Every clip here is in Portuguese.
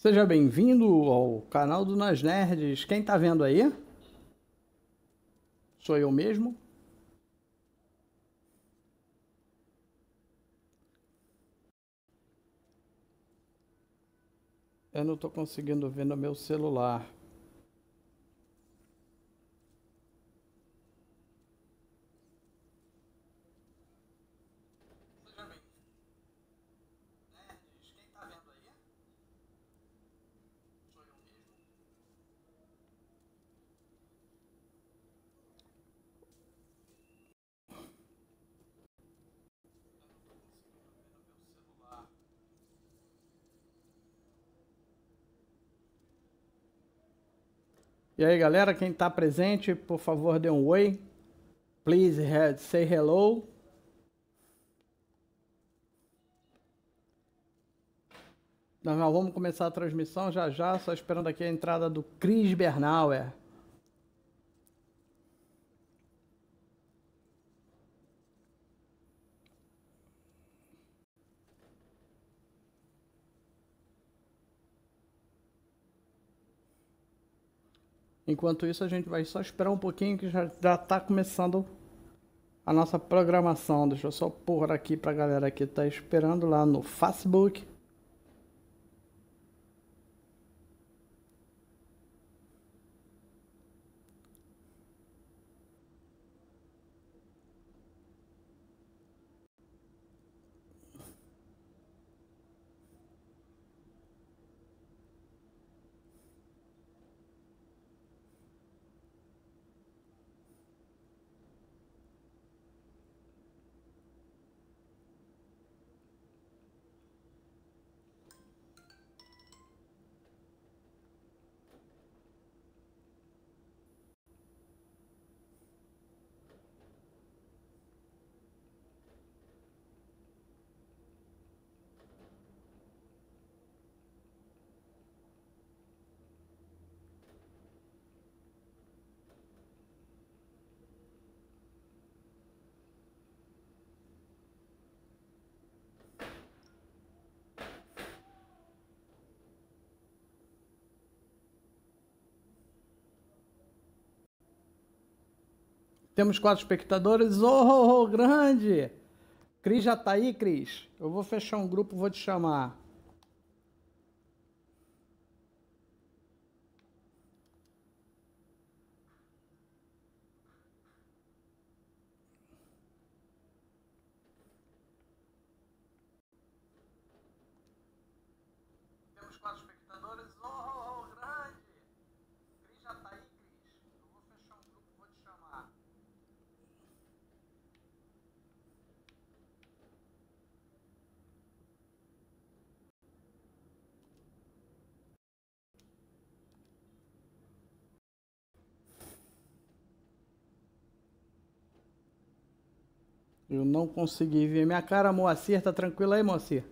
Seja bem-vindo ao canal do Nas Nerds. Quem tá vendo aí? Sou eu mesmo. Eu não estou conseguindo ver no meu celular. E aí, galera, quem está presente, por favor, dê um oi. Please say hello. Nós vamos começar a transmissão já já, só esperando aqui a entrada do Cris Bernauer. Enquanto isso, a gente vai só esperar um pouquinho que já está começando a nossa programação. Deixa eu só pôr aqui para a galera que está esperando lá no Facebook. Temos quatro espectadores. Oh, grande! Cris já tá aí, Cris? Eu vou fechar um grupo, vou te chamar. Eu não consegui ver minha cara, Moacir. Tá tranquilo aí, Moacir?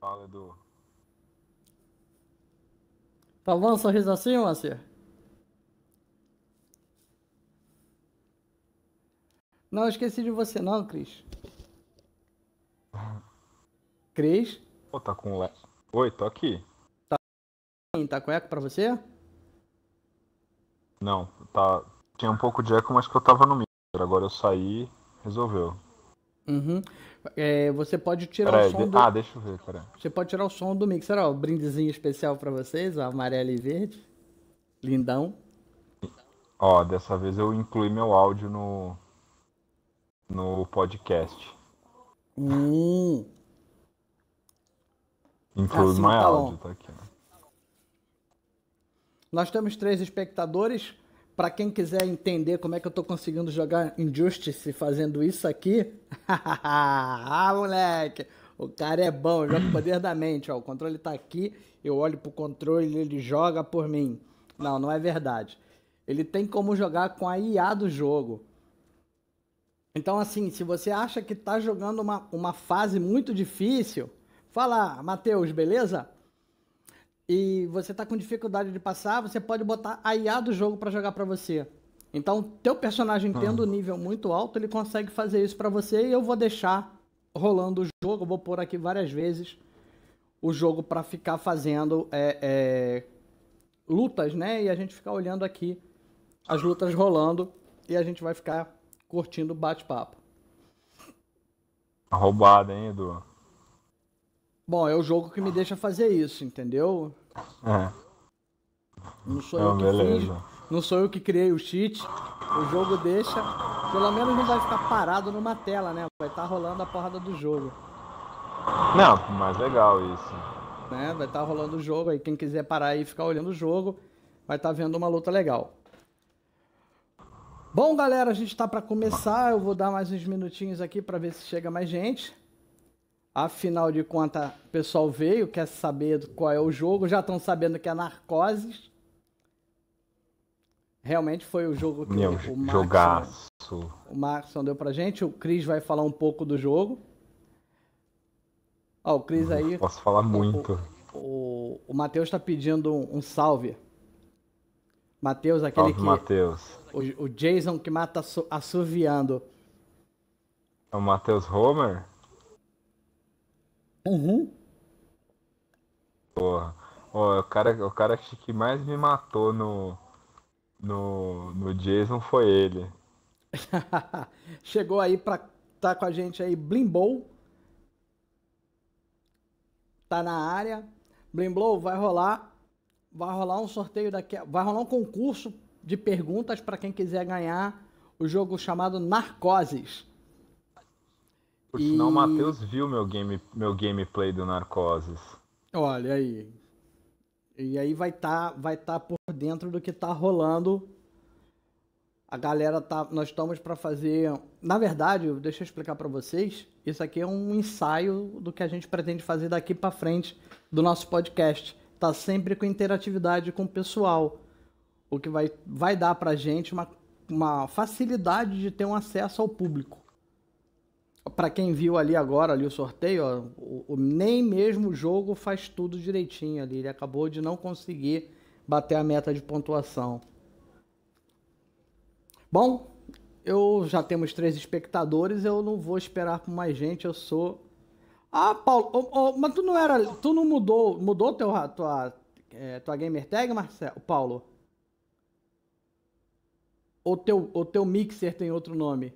Fala, Edu. Tá bom um sorriso assim, Moacir? Não, esqueci de você não, Cris. Cris? Pô, tá com... Oi, tô aqui. Tá, tá com eco pra você? Não, tá... Tinha um pouco de eco, mas que eu tava no mixer. Agora eu saí, resolveu. Uhum. É, você pode tirar pera o som de... do... Ah, deixa eu ver, peraí. Você pode tirar o som do mixer, ó. Um brindezinho especial para vocês, ó, amarelo e verde. Lindão. Ó, dessa vez eu incluí meu áudio no no podcast. Hum. Incluí assim, meu tá áudio, tá aqui. Ó. Nós temos três espectadores. Para quem quiser entender como é que eu tô conseguindo jogar Injustice fazendo isso aqui, ah, moleque, o cara é bom, joga o poder da mente, ó, o controle tá aqui, eu olho pro controle, ele joga por mim. Não, não é verdade. Ele tem como jogar com a IA do jogo. Então, assim, se você acha que tá jogando uma, uma fase muito difícil, fala, Matheus, beleza? E você está com dificuldade de passar, você pode botar a IA do jogo para jogar para você. Então, teu personagem tendo um nível muito alto, ele consegue fazer isso para você e eu vou deixar rolando o jogo. Vou pôr aqui várias vezes o jogo para ficar fazendo é, é, lutas, né? E a gente ficar olhando aqui as lutas rolando e a gente vai ficar curtindo o bate-papo. Roubada, hein, Edu? Bom, é o jogo que me deixa fazer isso, entendeu? É. Não sou eu que beleza. fiz, não sou eu que criei o cheat. O jogo deixa, pelo menos não vai ficar parado numa tela, né? Vai estar tá rolando a porrada do jogo. Não, mais legal isso. Né? Vai estar tá rolando o jogo aí, quem quiser parar aí e ficar olhando o jogo, vai estar tá vendo uma luta legal. Bom, galera, a gente está para começar. Eu vou dar mais uns minutinhos aqui para ver se chega mais gente. Afinal de contas, o pessoal veio, quer saber qual é o jogo. Já estão sabendo que é Narcoses. Realmente foi o jogo que Meu, o, o jogaço. o Markson deu pra gente. O Cris vai falar um pouco do jogo. Ó, o Cris aí. Posso falar muito. O, o, o Matheus está pedindo um, um salve. Matheus, aquele salve, que. Matheus. O, o Jason que mata assoviando. É o Matheus Homer? Uhum. Porra. o, cara, o cara que mais me matou no, no, no Jason foi ele. Chegou aí pra tá com a gente aí, Blimbow. Tá na área. Blimbow, vai rolar. Vai rolar um sorteio daqui. Vai rolar um concurso de perguntas para quem quiser ganhar o jogo chamado Narcoses. Por e... sinal, o Matheus viu meu, game, meu gameplay do Narcoses. Olha aí. E aí vai estar tá, vai tá por dentro do que tá rolando. A galera tá. Nós estamos para fazer. Na verdade, deixa eu explicar para vocês. Isso aqui é um ensaio do que a gente pretende fazer daqui para frente do nosso podcast. Tá sempre com interatividade com o pessoal o que vai, vai dar para a gente uma, uma facilidade de ter um acesso ao público. Para quem viu ali agora ali o sorteio, ó, o, o, nem mesmo o jogo faz tudo direitinho ali. Ele acabou de não conseguir bater a meta de pontuação. Bom, eu já temos três espectadores, eu não vou esperar por mais gente, eu sou. Ah, Paulo, oh, oh, mas tu não era. Tu não mudou. Mudou teu, tua, é, tua gamer tag, Marcelo? Paulo? Ou teu, ou teu mixer tem outro nome?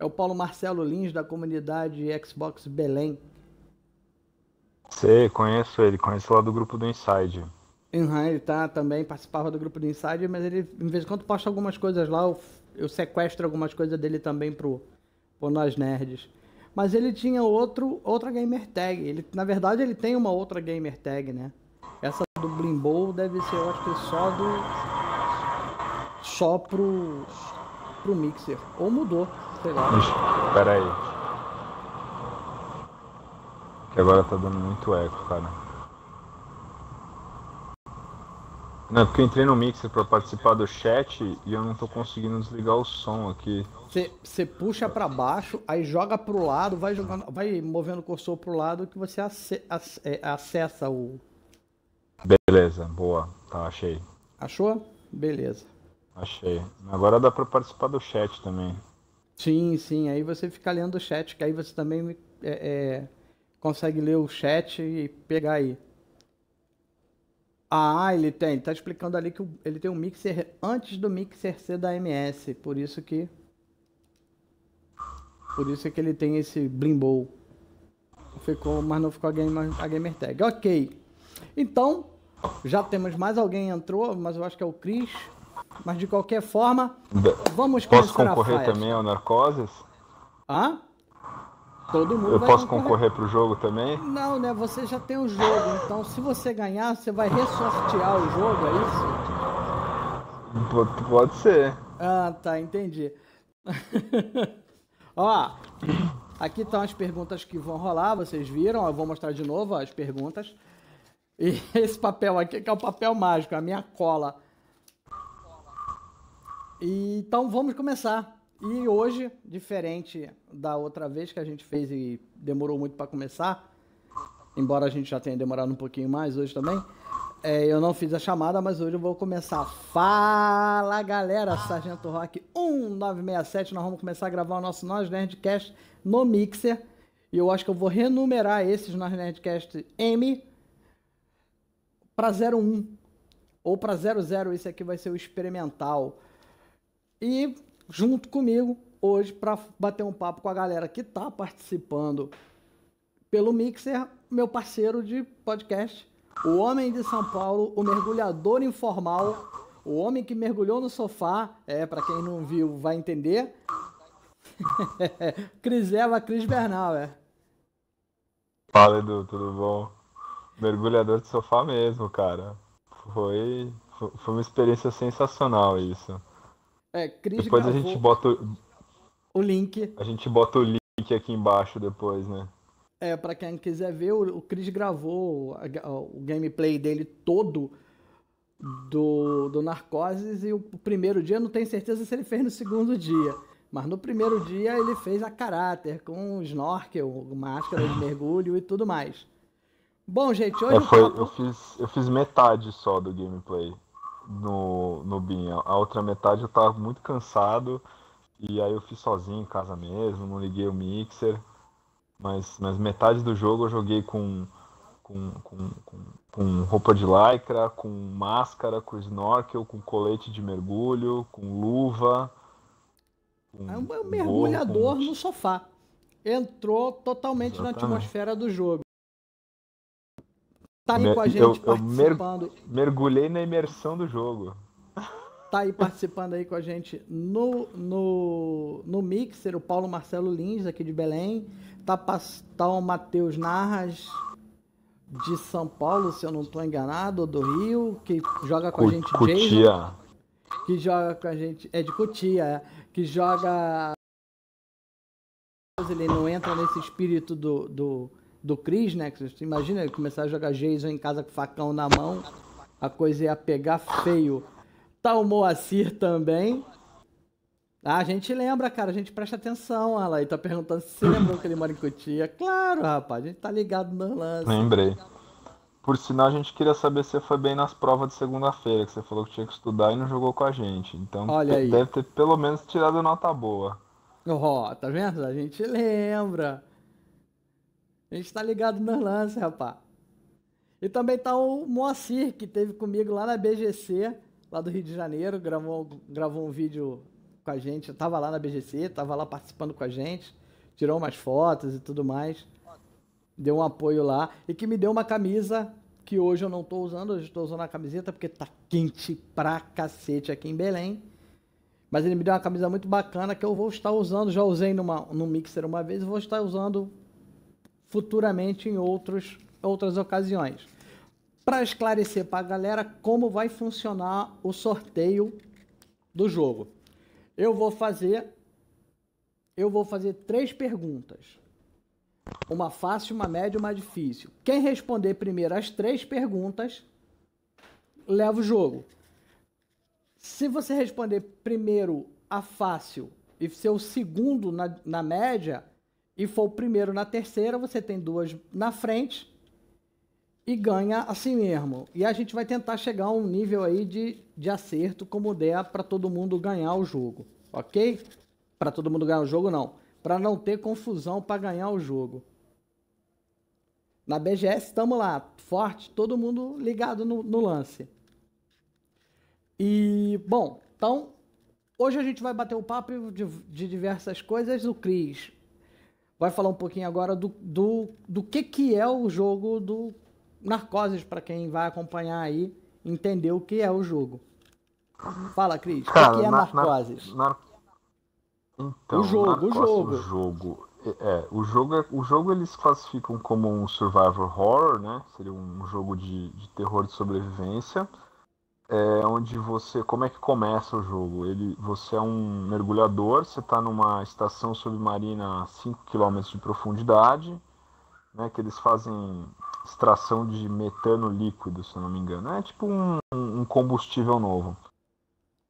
É o Paulo Marcelo Lins, da comunidade Xbox Belém. Sei, conheço ele, conheço lá do grupo do Inside. Uhum, ele tá, também participava do grupo do Inside, mas ele, em vez em quando, posta algumas coisas lá, eu, eu sequestro algumas coisas dele também pro, pro Nós Nerds. Mas ele tinha outro, outra gamer tag. Ele, na verdade, ele tem uma outra gamer tag, né? Essa do Blimbo deve ser, eu acho que só do só pro, pro mixer. Ou mudou, sei lá. Ixi, pera aí. Que agora tá dando muito eco, cara. Não, porque eu entrei no mixer pra participar do chat e eu não tô conseguindo desligar o som aqui. Você puxa para baixo, aí joga pro lado, vai jogando, vai movendo o cursor pro lado que você ace, ace, é, acessa o. Beleza, boa. Tá, achei. Achou? Beleza. Achei. Agora dá para participar do chat também. Sim, sim. Aí você fica lendo o chat, que aí você também é, é, consegue ler o chat e pegar aí. Ah, ele tem. Ele tá explicando ali que ele tem um mixer antes do mixer ser da MS. Por isso que. Por isso que ele tem esse Blimbo. Ficou, mas não ficou a, a gamer tag. Ok. Então, já temos mais alguém entrou, mas eu acho que é o Chris. Mas de qualquer forma, vamos Posso concorrer também ao Narcoses? Hã? Todo mundo Eu posso concorrer para o jogo também? Não, né? Você já tem o jogo. Então, se você ganhar, você vai ressortear o jogo, é isso? Pode, pode ser. Ah, tá. Entendi. Ó, aqui estão as perguntas que vão rolar. Vocês viram? Eu vou mostrar de novo as perguntas. E esse papel aqui, que é o papel mágico, a minha cola então vamos começar. E hoje, diferente da outra vez que a gente fez e demorou muito para começar, embora a gente já tenha demorado um pouquinho mais hoje também, É, eu não fiz a chamada, mas hoje eu vou começar. Fala galera, Sargento Rock 1967. Nós vamos começar a gravar o nosso Nós Nerdcast no Mixer. E eu acho que eu vou renumerar esses Nós Nerdcast M para 01 ou para 00. Esse aqui vai ser o experimental. E junto comigo hoje para bater um papo com a galera que está participando pelo Mixer, meu parceiro de podcast o homem de São Paulo, o mergulhador informal, o homem que mergulhou no sofá, é, para quem não viu, vai entender. Cris Eva, Cris Bernal, é. Fala, Edu, tudo bom? Mergulhador de sofá mesmo, cara. Foi, foi uma experiência sensacional isso. É, Cris Depois a gente bota o, o link. A gente bota o link aqui embaixo depois, né? É, para quem quiser ver, o, Chris gravou o gameplay dele todo do, do Narcoses e o, primeiro dia, não tenho certeza se ele fez no segundo dia. Mas no primeiro dia ele fez a caráter, com snorkel, máscara de mergulho e tudo mais. Bom, gente, hoje. É, foi, eu, fiz, eu fiz metade só do gameplay no, no BIM. A outra metade eu tava muito cansado. E aí eu fiz sozinho em casa mesmo, não liguei o mixer. Mas, mas metade do jogo eu joguei com, com, com, com, roupa de lycra, com máscara, com snorkel, com colete de mergulho, com luva. Com é um mergulhador com... no sofá. Entrou totalmente Exatamente. na atmosfera do jogo. Tá aí com a gente eu, participando. Eu mergulhei na imersão do jogo tá aí participando aí com a gente no, no, no Mixer, o Paulo Marcelo Lins, aqui de Belém. Tá, tá o Matheus Narras de São Paulo, se eu não estou enganado, ou do Rio, que joga com a gente Cutia. Jason. Que joga com a gente. É de Cotia, é, que joga. Ele não entra nesse espírito do, do, do Chris, né? Você imagina ele começar a jogar Jason em casa com facão na mão, a coisa ia pegar feio. Tá o Moacir também. Ah, a gente lembra, cara, a gente presta atenção. Olha lá, ele tá perguntando se você lembrou que ele mora em Cotia. Claro, rapaz, a gente tá ligado no lance. Lembrei. Por sinal, a gente queria saber se você foi bem nas provas de segunda-feira, que você falou que tinha que estudar e não jogou com a gente. Então Olha aí. deve ter pelo menos tirado nota boa. Ó, oh, tá vendo? A gente lembra. A gente tá ligado no lance, rapaz. E também tá o Moacir, que teve comigo lá na BGC lá do Rio de Janeiro, gravou, gravou um vídeo com a gente. Tava lá na BGC, tava lá participando com a gente, tirou umas fotos e tudo mais. Deu um apoio lá e que me deu uma camisa que hoje eu não estou usando, hoje estou usando a camiseta porque tá quente pra cacete aqui em Belém. Mas ele me deu uma camisa muito bacana que eu vou estar usando, já usei numa, num mixer uma vez vou estar usando futuramente em outros, outras ocasiões para esclarecer para a galera como vai funcionar o sorteio do jogo. Eu vou fazer eu vou fazer três perguntas. Uma fácil, uma média uma difícil. Quem responder primeiro as três perguntas leva o jogo. Se você responder primeiro a fácil e ser o segundo na, na média e for o primeiro na terceira, você tem duas na frente e ganha assim mesmo. E a gente vai tentar chegar a um nível aí de, de acerto como der para todo mundo ganhar o jogo, ok? Para todo mundo ganhar o jogo, não. Para não ter confusão para ganhar o jogo. Na BGS estamos lá, forte, todo mundo ligado no, no lance. E, bom, então, hoje a gente vai bater o papo de, de diversas coisas. O Cris vai falar um pouquinho agora do, do, do que, que é o jogo do Narcoses, para quem vai acompanhar aí, entender o que é o jogo. Fala, Cris, o que é Narcoses? Na, na... Então, o jogo, o jogo. O jogo. É, o jogo, é, o jogo eles classificam como um survival horror, né? Seria um jogo de, de terror de sobrevivência. É, onde você. Como é que começa o jogo? Ele, você é um mergulhador, você está numa estação submarina a 5 km de profundidade, né? Que eles fazem extração de metano líquido, se eu não me engano. É tipo um, um combustível novo.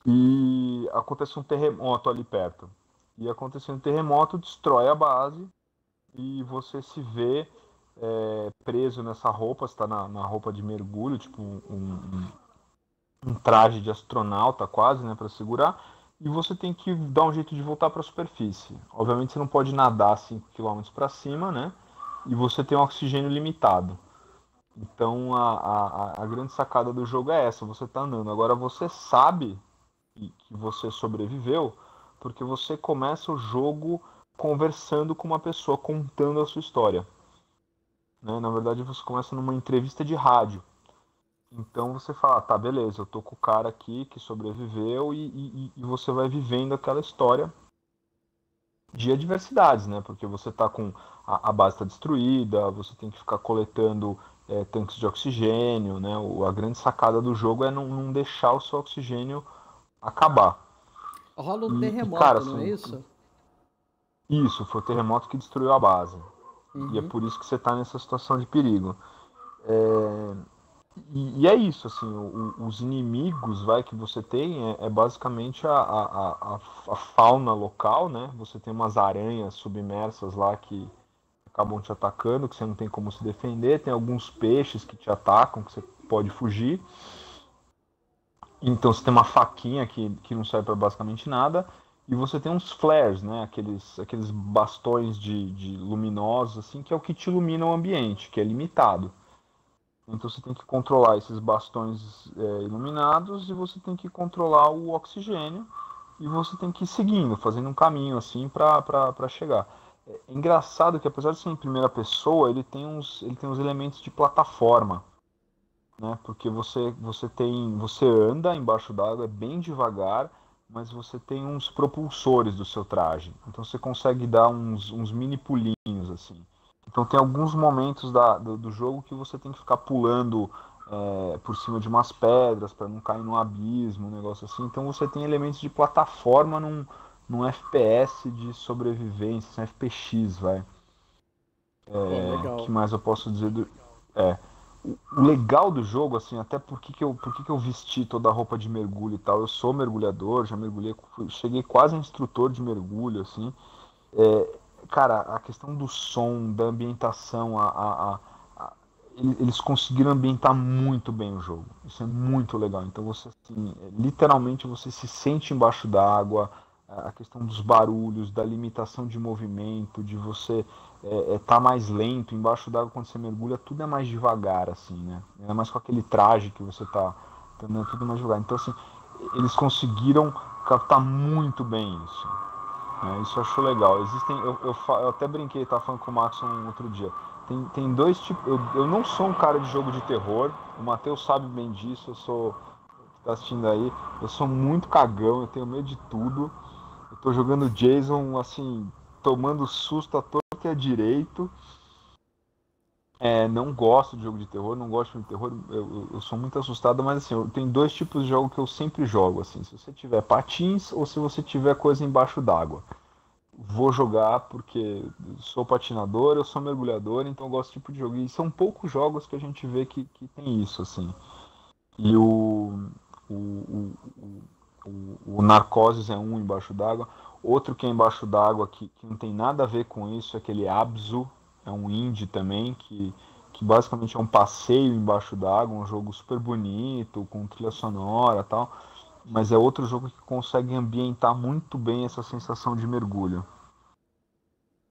E acontece um terremoto ali perto. E acontecendo um terremoto, destrói a base e você se vê é, preso nessa roupa, está na, na, roupa de mergulho, tipo um, um traje de astronauta quase, né, para segurar, e você tem que dar um jeito de voltar para a superfície. Obviamente você não pode nadar 5 km para cima, né? E você tem um oxigênio limitado. Então a, a, a grande sacada do jogo é essa, você está andando. Agora você sabe que, que você sobreviveu, porque você começa o jogo conversando com uma pessoa, contando a sua história. Né? Na verdade, você começa numa entrevista de rádio. Então você fala, tá, beleza, eu tô com o cara aqui que sobreviveu e, e, e você vai vivendo aquela história de adversidades, né? Porque você tá com a, a base está destruída, você tem que ficar coletando é, tanques de oxigênio, né? O, a grande sacada do jogo é não, não deixar o seu oxigênio acabar. Rola um terremoto, e, cara, não é assim, isso? Isso, foi o terremoto que destruiu a base. Uhum. E é uhum. por isso que você está nessa situação de perigo. É... E, e, é isso, assim, o, os inimigos vai, que você tem é, é basicamente a, a, a, a, fauna local, né? Você tem umas aranhas submersas lá que acabam te atacando, que você não tem como se defender. Tem alguns peixes que te atacam, que você pode fugir. Então você tem uma faquinha que, que não serve para basicamente nada. E você tem uns flares, né? Aqueles, aqueles bastões de, de luminosos, assim, que é o que te ilumina o ambiente, que é limitado. Então você tem que controlar esses bastões é, iluminados e você tem que controlar o oxigênio e você tem que ir seguindo, fazendo um caminho assim para chegar. É engraçado que apesar de ser em primeira pessoa, ele tem uns, ele tem uns elementos de plataforma, né? Porque você você tem você anda embaixo d'água é bem devagar mas você tem uns propulsores do seu traje. Então você consegue dar uns, uns mini pulinhos assim. Então tem alguns momentos da, do, do, jogo que você tem que ficar pulando é, por cima de umas pedras para não cair no abismo, um negócio assim. Então você tem elementos de plataforma num, num FPS de sobrevivência, um FPX, vai. É, oh, que mais eu posso dizer do. É o legal do jogo, assim, até porque que eu, porque que eu vesti toda a roupa de mergulho e tal, eu sou mergulhador, já mergulhei, cheguei quase instrutor de mergulho, assim. É, cara, a questão do som, da ambientação, a, a, a, eles conseguiram ambientar muito bem o jogo. Isso é muito legal. Então você, assim, literalmente você se sente embaixo d'água, a questão dos barulhos, da limitação de movimento, de você é, é, tá mais lento, embaixo d'água quando você mergulha, tudo é mais devagar, assim, né? É mais com aquele traje que você tá, tá andando, tudo mais devagar. Então, assim, eles conseguiram captar muito bem isso. Né? Isso eu acho legal. Existem, eu, eu, eu até brinquei, tava falando com o Max um outro dia. Tem, tem dois tipos. Eu, eu não sou um cara de jogo de terror. O Matheus sabe bem disso. Eu sou. Tá assistindo aí. Eu sou muito cagão. Eu tenho medo de tudo. Eu tô jogando Jason, assim, tomando susto a todo que é direito. É, não gosto de jogo de terror, não gosto de terror, eu, eu, sou muito assustado, mas assim, tenho dois tipos de jogo que eu sempre jogo, assim, se você tiver patins ou se você tiver coisa embaixo d'água. Vou jogar porque sou patinador, eu sou mergulhador, então eu gosto desse tipo de jogo. E são poucos jogos que a gente vê que, que tem isso, assim. E o, o, o, o, o é um embaixo d'água. Outro que é embaixo d'água, que, que não tem nada a ver com isso, é aquele Abzu, é um indie também, que, que basicamente é um passeio embaixo d'água, um jogo super bonito, com trilha sonora tal. Mas é outro jogo que consegue ambientar muito bem essa sensação de mergulho.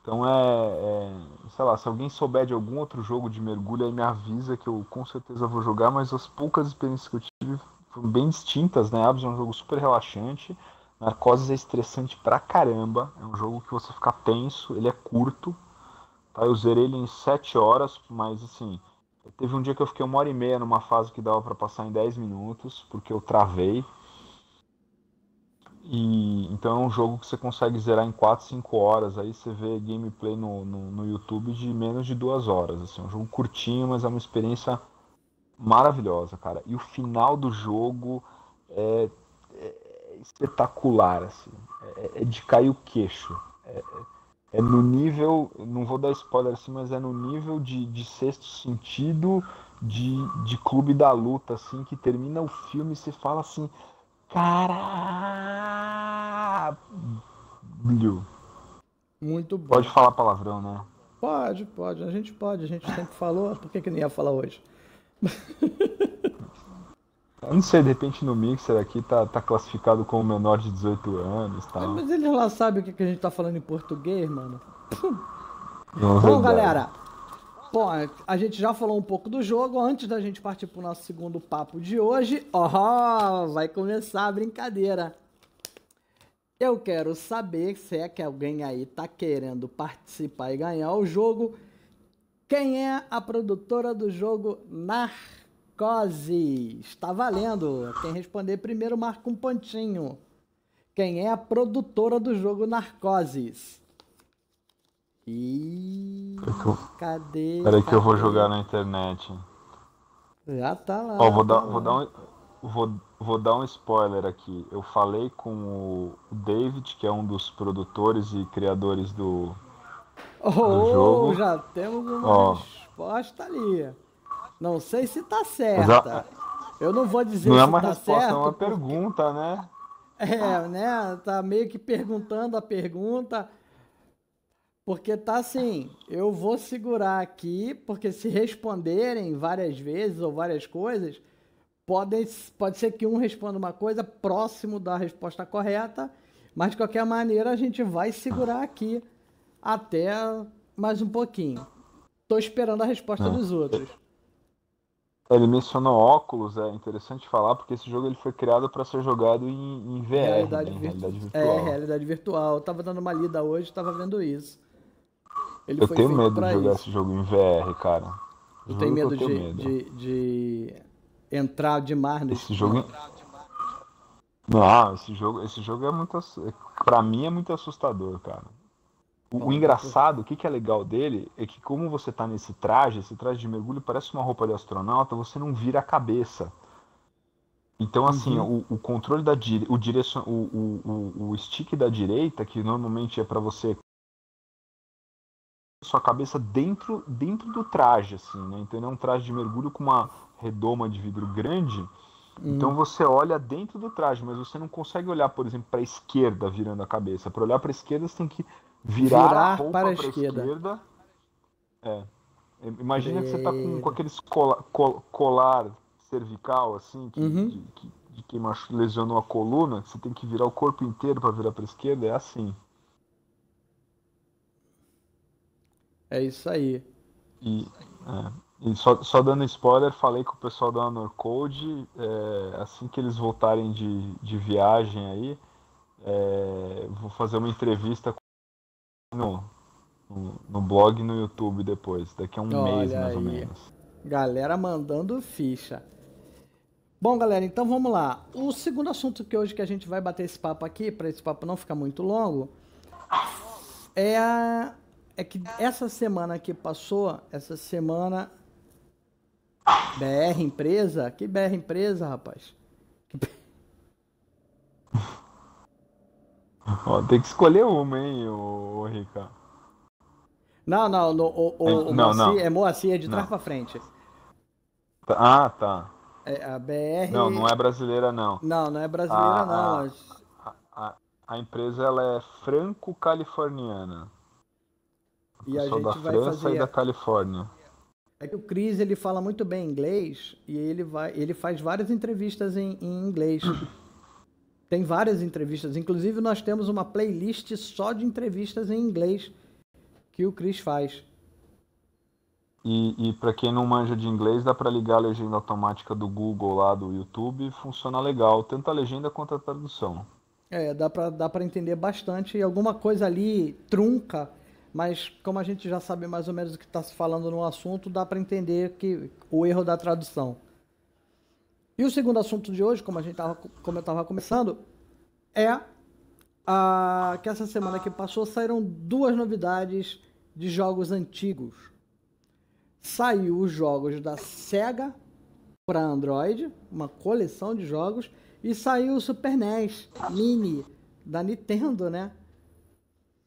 Então é, é, sei lá, se alguém souber de algum outro jogo de mergulho aí me avisa que eu com certeza vou jogar, mas as poucas experiências que eu tive foram bem distintas, né? Abzu é um jogo super relaxante, Narcoses é estressante pra caramba. É um jogo que você fica tenso, ele é curto. Tá? Eu zerei ele em 7 horas, mas assim. Teve um dia que eu fiquei uma hora e meia numa fase que dava para passar em 10 minutos, porque eu travei. E, então é um jogo que você consegue zerar em 4, 5 horas. Aí você vê gameplay no, no, no YouTube de menos de 2 horas. Assim, é um jogo curtinho, mas é uma experiência maravilhosa, cara. E o final do jogo é, é espetacular, assim. É, é, de cair o queixo. É, é, no nível, não vou dar spoiler assim, mas é no nível de, de sexto sentido de, de clube da luta, assim, que termina o filme e você fala assim, caralho. Muito bom. Pode falar palavrão, né? Pode, pode, a gente pode, a gente sempre falou, por que, que não ia falar hoje? Não sei, de repente no Mixer aqui tá, tá classificado como menor de 18 anos tal. Tá? mas eles lá sabem o que, que a gente tá falando em português, mano. Não, Bom, galera, bom, a gente já falou um pouco do jogo. Antes da gente partir pro nosso segundo papo de hoje, ó, vai começar a brincadeira. Eu quero saber se é que alguém aí tá querendo participar e ganhar o jogo. Quem é a produtora do jogo Narcose? Está valendo. Quem responder primeiro marca um pontinho. Quem é a produtora do jogo Narcoses? E cadê? Peraí que eu vou jogar na internet. Já tá lá. Ó, vou dar, vou dar um, vou, vou dar um spoiler aqui. Eu falei com o David, que é um dos produtores e criadores do, oh, do jogo. Já temos uma resposta ali. Não sei se tá certa. Eu não vou dizer não é se é uma tá resposta, certo. É uma pergunta, né? É, né? Tá meio que perguntando a pergunta. Porque tá assim, eu vou segurar aqui, porque se responderem várias vezes ou várias coisas, pode, pode ser que um responda uma coisa próximo da resposta correta, mas de qualquer maneira a gente vai segurar aqui até mais um pouquinho. Tô esperando a resposta dos outros. Ele mencionou óculos, é interessante falar, porque esse jogo ele foi criado para ser jogado em, em VR, realidade, né? virtu... realidade, virtual. É, realidade virtual. Eu tava dando uma lida hoje, tava vendo isso. Ele eu tenho medo de jogar isso. esse jogo em VR, cara. Eu tenho medo, de, medo. De, de, entrar demais nesse esse jogo. Não, esse jogo, esse jogo é muito. Pra mim é muito assustador, cara. O, o engraçado, o que, que é legal dele, é que como você tá nesse traje, esse traje de mergulho parece uma roupa de astronauta, você não vira a cabeça. Então, assim, uhum. o, o, controle da o, direção, o, o, o stick da direita, que normalmente é para você sua cabeça dentro dentro do traje, assim, né? Então, é um traje de mergulho com uma redoma de vidro grande. Hum. Então você olha dentro do traje, mas você não consegue olhar, por exemplo, para a esquerda virando a cabeça. Para olhar para a esquerda, você tem que virar, virar para a esquerda. esquerda. É. Imagina que você tá com, com aqueles colar, colar cervical, assim, que, uhum. de, que, de quem lesionou a coluna, você tem que virar o corpo inteiro para virar para a esquerda, é assim. É isso aí. E, é. E só, só dando spoiler, falei com o pessoal da Honor Code, é, assim que eles voltarem de, de viagem aí, é, vou fazer uma entrevista no, no, no, blog e no YouTube depois, daqui a um Olha mês mais aí. ou menos. Galera mandando ficha. Bom, galera, então vamos lá. O segundo assunto que hoje que a gente vai bater esse papo aqui, para esse papo não ficar muito longo, é a, é que essa semana que passou, essa semana BR empresa? Que BR empresa, rapaz? Ó, tem que escolher uma, hein, o, Rica. Não, não, no, o, o, não, Moacir, não. é Moacir, é de trás pra frente. Tá, ah, tá. É, a BR... Não, não é brasileira, não. Não, não é brasileira, a, não. A, a, a, empresa, ela é franco-californiana. E a gente da vai França fazer... e da Califórnia. É que o Chris ele fala muito bem inglês e ele vai, ele faz várias entrevistas em, em inglês. Tem várias entrevistas, inclusive nós temos uma playlist só de entrevistas em inglês que o Chris faz. E, e para quem não manja de inglês, dá para ligar a legenda automática do Google lá do YouTube, funciona legal, tanto a legenda quanto a tradução. É, dá para dá para entender bastante e alguma coisa ali trunca mas como a gente já sabe mais ou menos o que está se falando no assunto, dá para entender que o erro da tradução. E o segundo assunto de hoje, como a gente tava, como eu estava começando, é a, que essa semana que passou saíram duas novidades de jogos antigos. Saiu os jogos da Sega para Android, uma coleção de jogos, e saiu o Super NES Mini da Nintendo, né?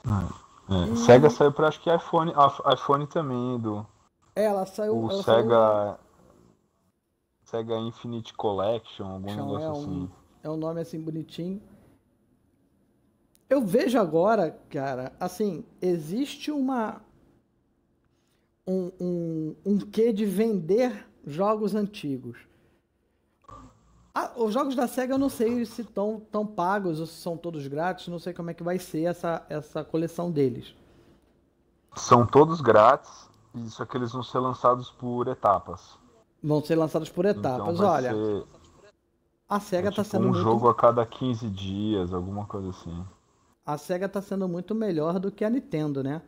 Ah. É, e... Sega saiu para acho que iPhone, iPhone também do. É, ela saiu. O ela Sega. Saiu... Sega Infinite Collection, algum Action, negócio é um, assim. É um nome assim bonitinho. Eu vejo agora, cara, assim, existe uma um, um, um quê de vender jogos antigos. Ah, os jogos da SEGA eu não sei se estão tão pagos ou se são todos grátis, não sei como é que vai ser essa, essa coleção deles. São todos grátis, isso é que eles vão ser lançados por etapas. Vão ser lançados por então etapas, então olha. Ser... A SEGA está é tipo sendo um muito... jogo a cada 15 dias, alguma coisa assim. A SEGA está sendo muito melhor do que a Nintendo, né?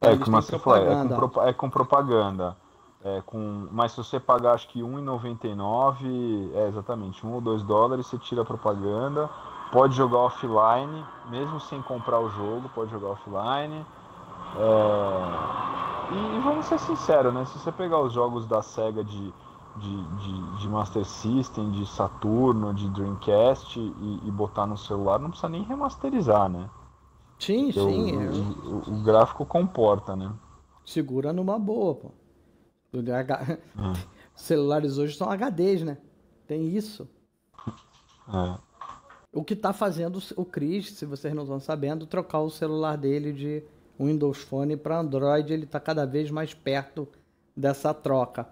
É, como você falou, é com, é com propaganda. É com, mas se você pagar acho que R$1,99, é exatamente, 1 ou 2 dólares, você tira a propaganda, pode jogar offline, mesmo sem comprar o jogo, pode jogar offline. É... E, e, vamos ser sinceros, né? Se você pegar os jogos da SEGA de, de, de, de Master System, de Saturno, de Dreamcast e, e, botar no celular, não precisa nem remasterizar, né? Sim, Porque sim. O, é. o, o, gráfico comporta, né? Segura numa boa, pô. H... Hum. Celulares hoje são HDs, né? Tem isso. É. O que está fazendo o Chris, se vocês não estão sabendo, trocar o celular dele de Windows Phone para Android, ele está cada vez mais perto dessa troca.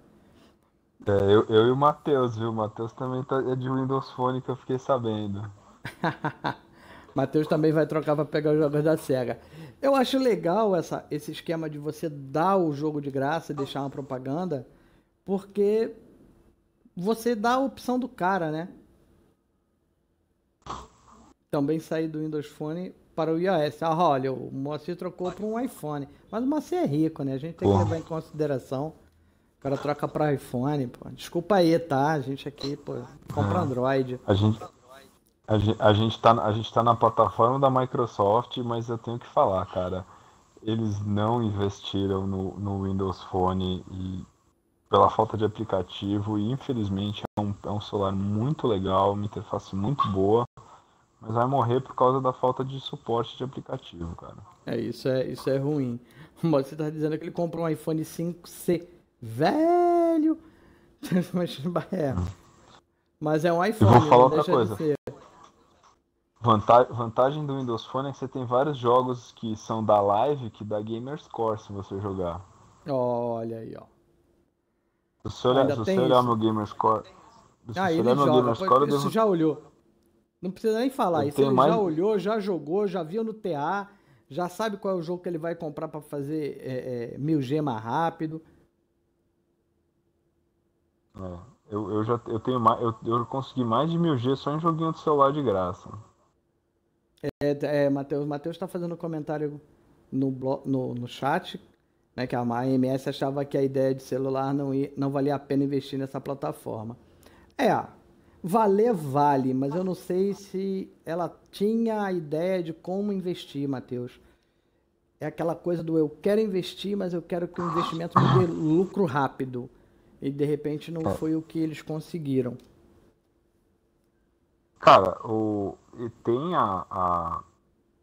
É, eu, eu e o Matheus, viu? O Matheus também tá, é de Windows Phone que eu fiquei sabendo. Matheus também vai trocar para pegar os jogos da SEGA. Eu acho legal essa, esse esquema de você dar o jogo de graça e deixar uma propaganda, porque você dá a opção do cara, né? Também sair do Windows Phone para o iOS. Ah, olha, o Moacir trocou para um iPhone. Mas o Moacir é rico, né? A gente tem que levar em consideração. O cara troca para iPhone, pô. Desculpa aí, tá? A gente aqui, pô, compra é. Android. A gente, a gente, a gente, tá, a gente tá na plataforma da Microsoft, mas eu tenho que falar, cara. Eles não investiram no, no Windows Phone e pela falta de aplicativo e infelizmente é um, é um celular muito legal, uma interface muito boa, mas vai morrer por causa da falta de suporte de aplicativo, cara. É, isso é, isso é ruim. Você tá dizendo que ele comprou um iPhone 5C velho. mas, é. Hum. mas é um iPhone. Eu vou falar outra coisa. Vantagem do Windows Phone é que você tem vários jogos que são da live que dá Gamerscore se você jogar. Olha aí, ó. Se você olhar, se você olhar meu Gamerscore. Se ah, você olhar meu joga. Gamerscore, devo... já olhou. Não precisa nem falar. Eu Isso ele mais... já olhou, já jogou, já viu no TA, já sabe qual é o jogo que ele vai comprar para fazer é, é, 1000G mais rápido. É, eu, eu já eu tenho mais, eu, eu consegui mais de 1000G só em joguinho de celular de graça. É, é Matheus, Matheus está fazendo um comentário no, no, no chat, né, que a AMS achava que a ideia de celular não, ia, não valia a pena investir nessa plataforma. É, valer vale, mas eu não sei se ela tinha a ideia de como investir, Matheus. É aquela coisa do eu quero investir, mas eu quero que o investimento me dê lucro rápido. E de repente não é. foi o que eles conseguiram. Cara, o, tem a, a,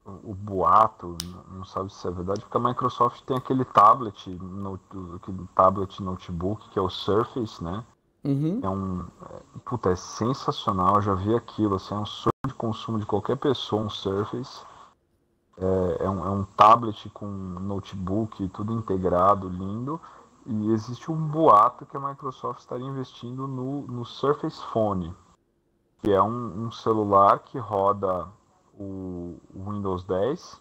o boato, não sabe se é verdade, porque a Microsoft tem aquele tablet, no, aquele tablet notebook que é o Surface, né? Uhum. É um. É, puta, é sensacional, eu já vi aquilo, assim, é um sonho de consumo de qualquer pessoa, um Surface. É, é, um, é um tablet com notebook, tudo integrado, lindo. E existe um boato que a Microsoft estaria investindo no, no Surface Phone que é um, um celular que roda o, o Windows 10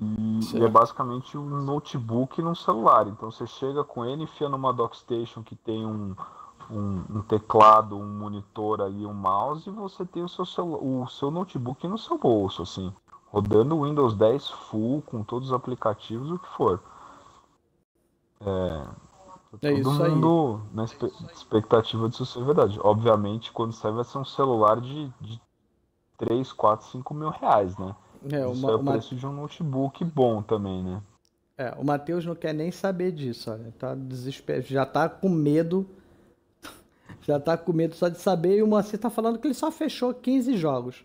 e, e, é basicamente um notebook num celular. Então você chega com ele, enfia numa dockstation que tem um, um, um, teclado, um monitor aí, um mouse, e você tem o seu, o seu notebook no seu bolso, assim, rodando o Windows 10 full, com todos os aplicativos, o que for. É, é Todo mundo aí. na expectativa disso ser verdade. Obviamente, quando sai vai ser um celular de, de 3, 4, 5 mil reais, né? É, Isso uma, é o preço de um notebook bom também, né? É, o Matheus não quer nem saber disso, olha. Tá desesperado, já tá com medo. Já tá com medo só de saber. E o Moacir tá falando que ele só fechou 15 jogos.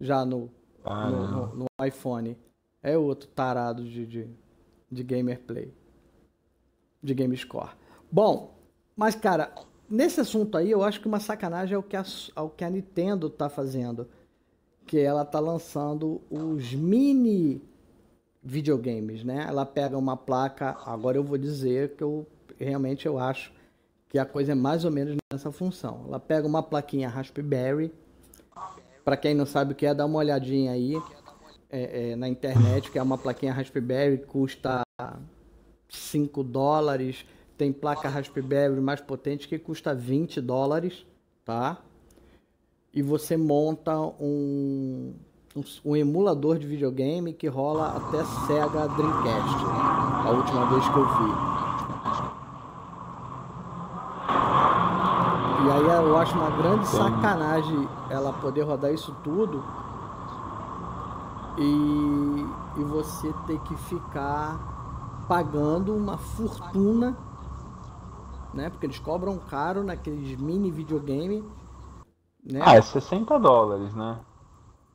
Já no, ah, no, no, no, iPhone. É outro tarado de, de, de gamer play de GameScore. Bom, mas cara, nesse assunto aí eu acho que uma sacanagem é o que a, é o que a Nintendo tá fazendo. Que ela tá lançando os mini videogames, né? Ela pega uma placa, agora eu vou dizer que eu realmente eu acho que a coisa é mais ou menos nessa função. Ela pega uma plaquinha Raspberry, para quem não sabe o que é, dá uma olhadinha aí é, é, na internet, que é uma plaquinha Raspberry, custa 5 dólares. Tem placa Raspberry mais potente que custa 20 dólares, tá? E você monta um, um, um emulador de videogame que rola até Sega Dreamcast, a última vez que eu vi. E aí eu acho uma grande sacanagem ela poder rodar isso tudo e, e você ter que ficar pagando uma fortuna, né? Porque eles cobram caro naqueles mini videogame. Né? Ah, é 60 dólares, né?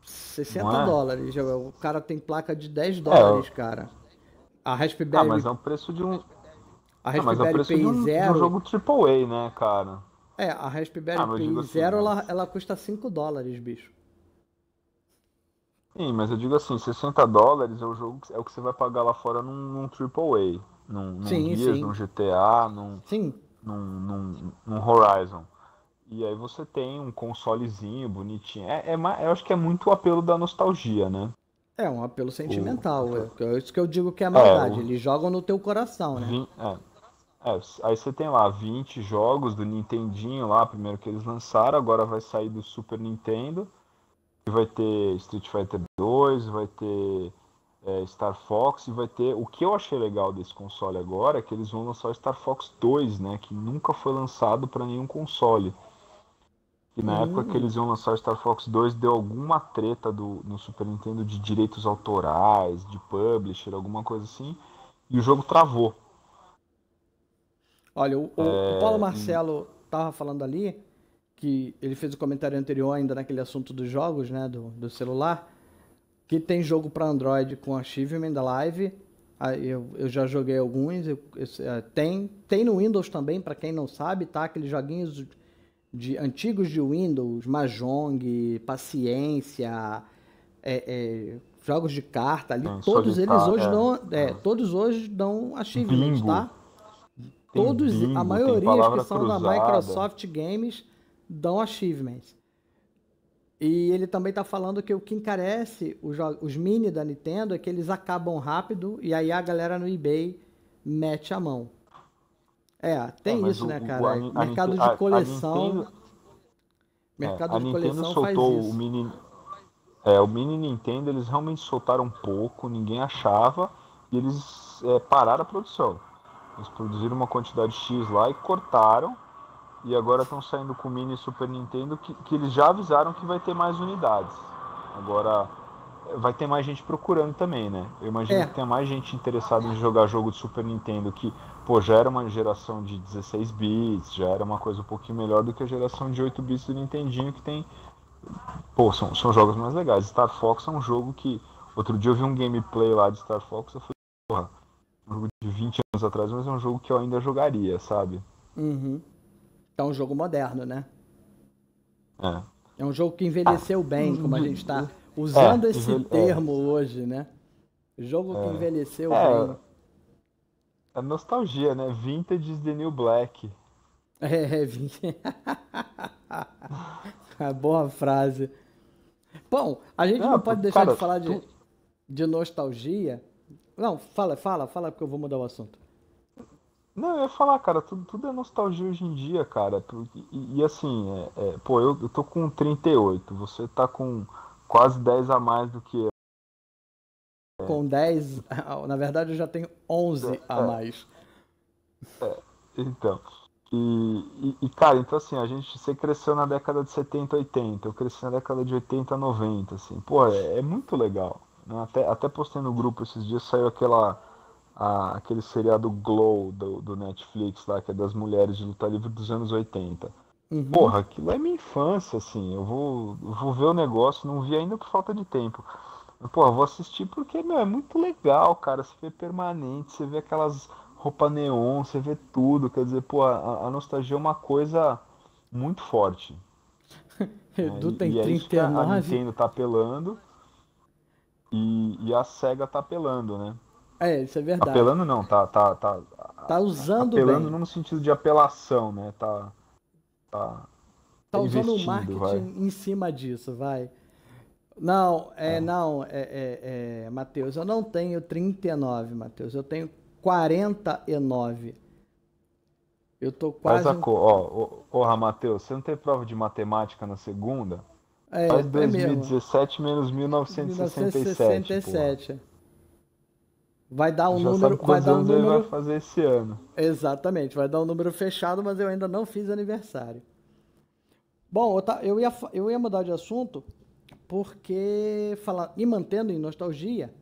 60 é? dólares. O cara tem placa de 10 dólares, é, cara. A Raspberry. Ah, mas é o preço de um. A Raspberry ah, é o preço Pi de um, Zero. De um jogo AAA, né, cara? É, a Raspberry ah, Pi assim, Zero ela, ela custa 5 dólares, bicho. Sim, mas eu digo assim, 60 dólares é o jogo é o que você vai pagar lá fora num, num AAA, num, num sim, Gears, sim. num GTA, num, sim. Num, num, num, Horizon. E aí você tem um consolezinho bonitinho. É, é, eu acho que é muito o apelo da nostalgia, né? É, um apelo sentimental. O... É, é isso que eu digo que é a maldade. É, o... Eles jogam no teu coração, né? Vim, é. É, aí você tem lá 20 jogos do Nintendinho lá, primeiro que eles lançaram, agora vai sair do Super Nintendo. E vai ter Street Fighter 2, vai ter é, Star Fox e vai ter. O que eu achei legal desse console agora é que eles vão lançar o Star Fox 2, né? Que nunca foi lançado para nenhum console. E na época que eles iam lançar Star Fox 2, deu alguma treta do, no Super Nintendo de direitos autorais, de publisher, alguma coisa assim, e o jogo travou. Olha, o, é... o Paulo Marcelo tava falando ali que ele fez o comentário anterior ainda naquele assunto dos jogos, né, do, do celular, que tem jogo para Android com achievement da Live. Eu, eu já joguei alguns, eu, eu, é, tem tem no Windows também, para quem não sabe, tá? Aqueles joguinhos de antigos de Windows, Mahjong, Paciência, é, é, jogos de carta ali, todos eles hoje é. dão, é, todos hoje dão achievement, Bingo. tá? todos, bingo, a maioria que são da Microsoft Games dão achievements. E ele também está falando que o que encarece os, os mini da Nintendo é que eles acabam rápido e aí a galera no eBay mete a mão. É, tem é, isso, o, né, cara? O, a, mercado a, de coleção. A Nintendo, mercado é, de coleção soltou faz isso. O mini, é, o mini Nintendo eles realmente soltaram um pouco, ninguém achava, e eles é, pararam a produção. Eles produziram uma quantidade X lá e cortaram. E agora estão saindo com o Mini Super Nintendo que, que eles já avisaram que vai ter mais unidades. Agora vai ter mais gente procurando também, né? Eu imagino é. que tenha mais gente interessada em jogar jogo de Super Nintendo que, pô, já era uma geração de 16 bits, já era uma coisa um pouquinho melhor do que a geração de 8 bits do Nintendinho que tem. Pô, são, são jogos mais legais. Star Fox é um jogo que. Outro dia eu vi um gameplay lá de Star Fox, eu falei, porra, um jogo de 20 anos atrás, mas é um jogo que eu ainda jogaria, sabe? Uhum. É um jogo moderno, né? É. É um jogo que envelheceu ah, bem, como a gente está usando é, esse termo é. hoje, né? Jogo que é. envelheceu é. bem. É nostalgia, né? Vintage the New Black. É, é vintage. Boa frase. Bom, a gente não, não pode deixar cara, de falar de, tu... de nostalgia. Não, fala, fala, fala, porque eu vou mudar o assunto. Não, eu ia falar, cara, tudo, tudo é nostalgia hoje em dia, cara. E, e assim, é, é, pô, eu, eu tô com 38, você tá com quase 10 a mais do que eu. Com 10, na verdade eu já tenho 11 é, a mais. É, então. E, e, e, cara, então assim, a gente, você cresceu na década de 70, 80, eu cresci na década de 80, 90, assim, pô, é, é muito legal. Né? Até, até postei no grupo esses dias, saiu aquela a, aquele seriado Glow do, do, Netflix lá, que é das mulheres de luta livre dos anos 80. Uhum. Porra, aquilo é minha infância, assim. Eu vou, eu vou ver o negócio, não vi ainda por falta de tempo. Pô, vou assistir porque, meu, é muito legal, cara. Você vê permanente, você vê aquelas roupas neon, você vê tudo. Quer dizer, pô, a, a nostalgia é uma coisa muito forte. Edu é, tem e, e 39. É a Nintendo tá apelando. E, e a SEGA tá apelando, né? É, isso é verdade. Apelando não, tá, tá, tá, tá usando apelando bem. não no sentido de apelação, né? Tá, tá, tá usando o marketing vai. em cima disso, vai. Não, é, é. não, é, é, é, Matheus, eu não tenho 39, Matheus, eu tenho 49. Eu tô quase. Faz a cor, ó, porra, Matheus, você não tem prova de matemática na segunda? É, Faz 2017 é menos 1967. 1967. Vai dar um Já número. vai dar um número. vai fazer esse ano. Exatamente, vai dar um número fechado, mas eu ainda não fiz aniversário. Bom, eu, tá, eu, ia, eu ia mudar de assunto porque, falar, me mantendo em nostalgia,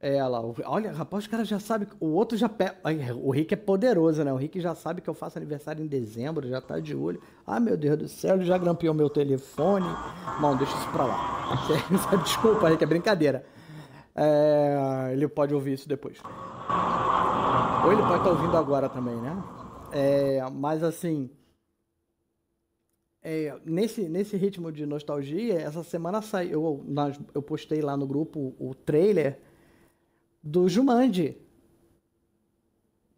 é, ela, olha, rapaz, os caras já sabem. O outro já. Pe... O Rick é poderoso, né? O Rick já sabe que eu faço aniversário em dezembro, já tá de olho. Ah, meu Deus do céu, ele já grampeou meu telefone. Não, deixa isso pra lá. Desculpa, Rick, é brincadeira. É... Ele pode ouvir isso depois. Ou ele pode estar tá ouvindo agora também, né? É... Mas assim. É, nesse, nesse ritmo de nostalgia, essa semana saiu. Eu, eu postei lá no grupo o trailer do Jumanji.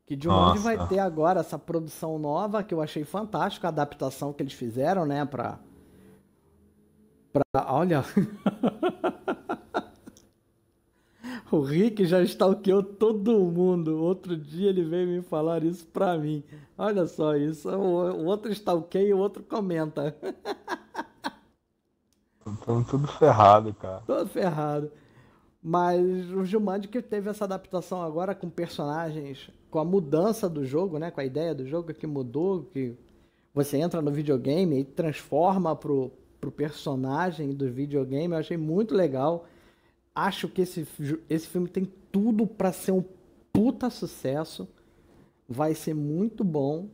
Que Jumanji Nossa. vai ter agora essa produção nova que eu achei fantástica, a adaptação que eles fizeram, né, pra... pra olha... o Rick já stalkeou todo mundo. Outro dia ele veio me falar isso pra mim. Olha só isso. O, outro stalkeia e o outro comenta. Estamos tudo ferrado, cara. Todo ferrado. Mas o Jumanji que teve essa adaptação agora com personagens, com a mudança do jogo, né? Com a ideia do jogo que mudou, que você entra no videogame e transforma pro, pro personagem do videogame. Eu achei muito legal. Acho que esse, esse filme tem tudo para ser um puta sucesso. Vai ser muito bom.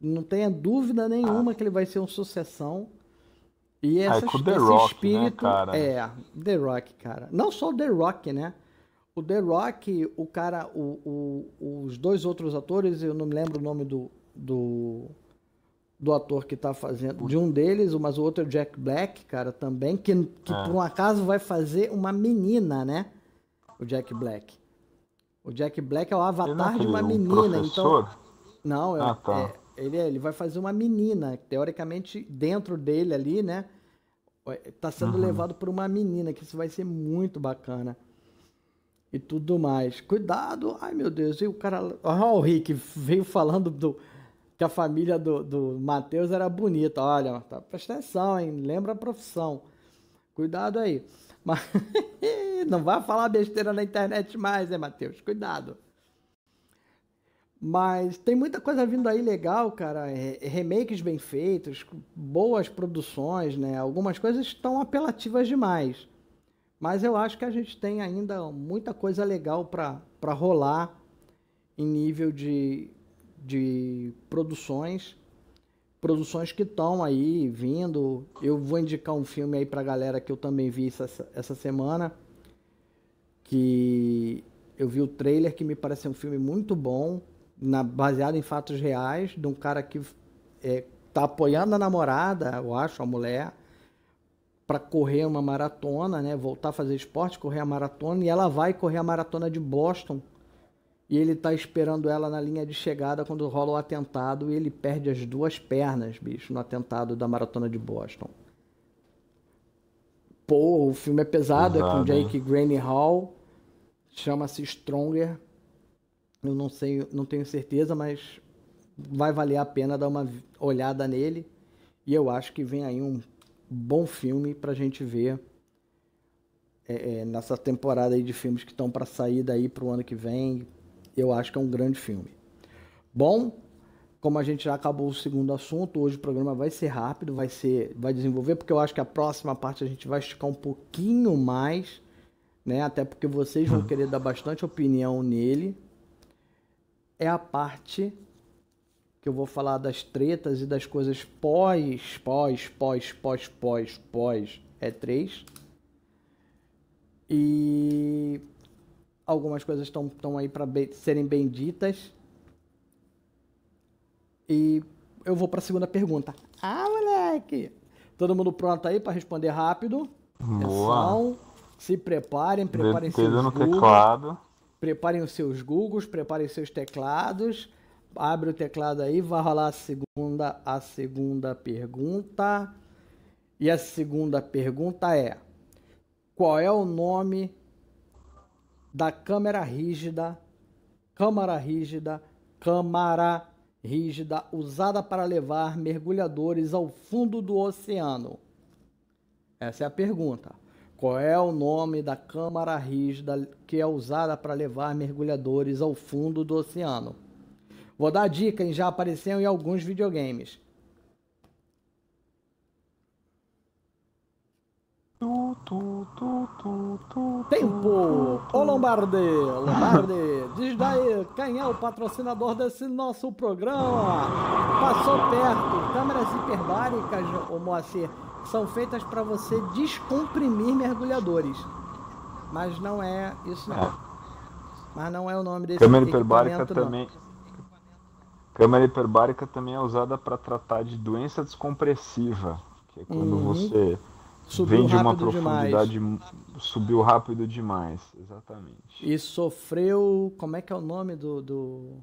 Não tenha dúvida nenhuma que ele vai ser um sucessão. E essa, com The esse Rock, né, espírito né, cara? é The Rock, cara. Não só o The Rock, né? O The Rock, o cara, o, o, os dois outros atores, eu não me lembro o nome do, do, do ator que tá fazendo, de um deles, mas o outro é o Jack Black, cara, também, que, que é. por um acaso vai fazer uma menina, né? O Jack Black. O Jack Black é o avatar de uma menina, então. Não, é, ah, tá. é, ele, ele vai fazer uma menina, teoricamente, dentro dele ali, né? Tá sendo uhum. levado por uma menina, que isso vai ser muito bacana. E tudo mais. Cuidado, ai meu Deus, e o cara. Olha o Rick veio falando do, que a família do, do Matheus era bonita. Olha, tá, presta atenção, hein? Lembra a profissão. Cuidado aí. Mas não vai falar besteira na internet mais, né, Matheus? Cuidado. Mas tem muita coisa vindo aí legal, cara. Remakes bem feitos, boas produções, né? Algumas coisas estão apelativas demais. Mas eu acho que a gente tem ainda muita coisa legal para rolar em nível de, de produções. Produções que estão aí vindo. Eu vou indicar um filme aí pra galera que eu também vi essa, essa semana. Que eu vi o trailer que me parece um filme muito bom na, baseado em fatos reais, de um cara que é, tá apoiando a namorada, eu acho, a mulher, para correr uma maratona, né? Voltar a fazer esporte, correr a maratona, e ela vai correr a maratona de Boston. E ele tá esperando ela na linha de chegada quando rola o atentado e ele perde as duas pernas, bicho, no atentado da maratona de Boston. Pô, o filme é pesado, é com Jake Gyllenhaal, chama-se Stronger. Eu não sei, não tenho certeza, mas vai valer a pena dar uma olhada nele. E eu acho que vem aí um bom filme pra gente ver é, é, nessa temporada aí de filmes que estão para sair daí pro ano que vem. Eu acho que é um grande filme. Bom, como a gente já acabou o segundo assunto, hoje o programa vai ser rápido, vai ser, vai desenvolver, porque eu acho que a próxima parte a gente vai esticar um pouquinho mais, né? Até porque vocês vão querer dar bastante opinião nele é a parte que eu vou falar das tretas e das coisas pós, pós, pós, pós, pós, pós E3. E algumas coisas estão aí para serem bem ditas. E eu vou para a segunda pergunta. Ah, moleque! Todo mundo pronto aí para responder rápido? Boa. se preparem, preparem Dedo seus no Google, teclado. Preparem os seus Googles, preparem seus teclados. Abre o teclado aí, vai rolar a segunda, a segunda pergunta. E a segunda pergunta é: qual é o nome da câmera rígida, câmara rígida, câmara rígida usada para levar mergulhadores ao fundo do oceano? Essa é a pergunta. Qual é o nome da câmara rígida que é usada para levar mergulhadores ao fundo do oceano? Vou dar dica, hein? já apareceu em alguns videogames. Tu, tu, tu, Tempo! Ô Lombardi! Lombardi, diz daí, quem é o patrocinador desse nosso programa? Passou perto. Câmeras hiperbáricas, ô Moacir, são feitas para você descomprimir mergulhadores. Mas não é isso não. É. Mas não é o nome desse Câmera hiperbárica também. Câmera hiperbárica também é usada para tratar de doença descompressiva, que é quando uhum. você Subiu Vem de uma profundidade, demais. subiu rápido demais, exatamente. E sofreu, como é que é o nome do... do...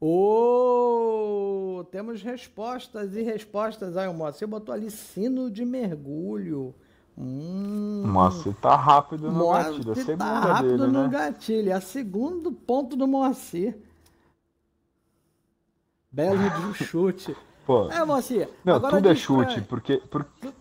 Oh, temos respostas e respostas. Aí o Moacir botou ali sino de mergulho. Hum. Moacir tá rápido no Moacir gatilho. Tá segunda tá rápido dele, no né? gatilho. É o segundo ponto do Moacir. Belo de chute. Pô, é, Moacir. Não, tudo é chute, pra... porque, porque,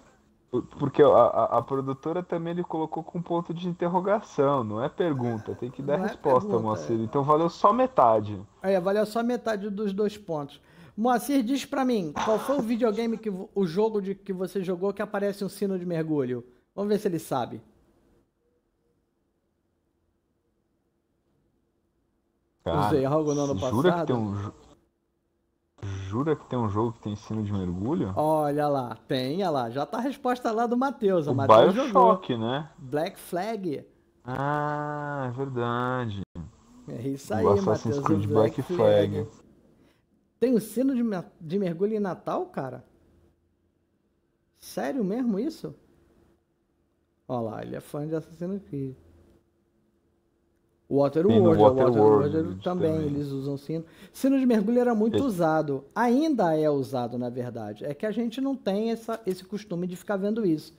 porque a, a, a, produtora também ele colocou com ponto de interrogação, não é pergunta, tem que dar não é resposta, é Moacir. Então valeu só metade. É, valeu só metade dos dois pontos. Moacir, diz pra mim, qual foi o videogame, que o jogo de, que você jogou que aparece um sino de mergulho? Vamos ver se ele sabe. Cara, Usei algo no ano passado. Jura que tem um, Jura que tem um jogo que tem ensino de mergulho? Olha lá, tem, olha lá. Já tá a resposta lá do Matheus. O Matheus Bioshock, jogou. né? Black Flag. Ah, é verdade. É isso aí, Matheus. Creed Black, Black Flag. Flag. Tem o sino de, de mergulho em Natal, cara? Sério mesmo isso? Olha lá, ele é fã de Assassin's Creed. Waterworld, Waterworld, Water também, também, eles usam sino. Sino de mergulho era muito esse. usado. Ainda é usado, na verdade. É que a gente não tem essa, esse costume de ficar vendo isso.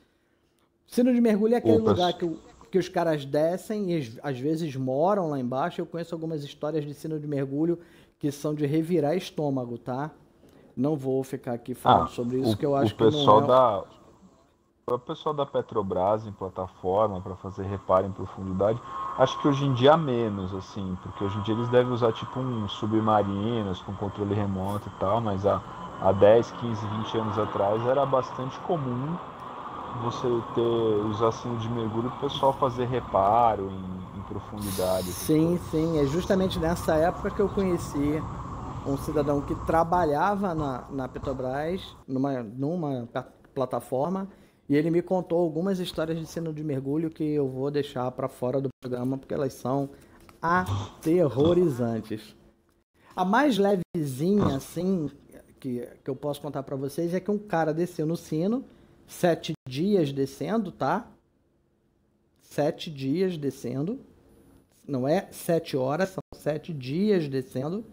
Sino de mergulho é aquele Opa. lugar que, que os caras descem e às vezes moram lá embaixo. Eu conheço algumas histórias de sino de mergulho que são de revirar estômago, tá? Não vou ficar aqui falando ah, sobre isso, o, que eu acho que não é... Da o pessoal da Petrobras em plataforma para fazer reparo em profundidade, acho que hoje em dia menos, assim, porque hoje em dia eles devem usar tipo um submarinos com controle remoto e tal, mas há, há 10, 15, 20 anos atrás era bastante comum você ter usar sino de mergulho para o pessoal fazer reparo em, em profundidade. Sim, sim, é justamente nessa época que eu conheci um cidadão que trabalhava na, na Petrobras, numa, numa plataforma, e ele me contou algumas histórias de cena de mergulho que eu vou deixar para fora do programa porque elas são aterrorizantes. A mais levezinha, assim, que, que eu posso contar para vocês é que um cara desceu no sino, sete dias descendo, tá? Sete dias descendo. Não é sete horas, são sete dias descendo.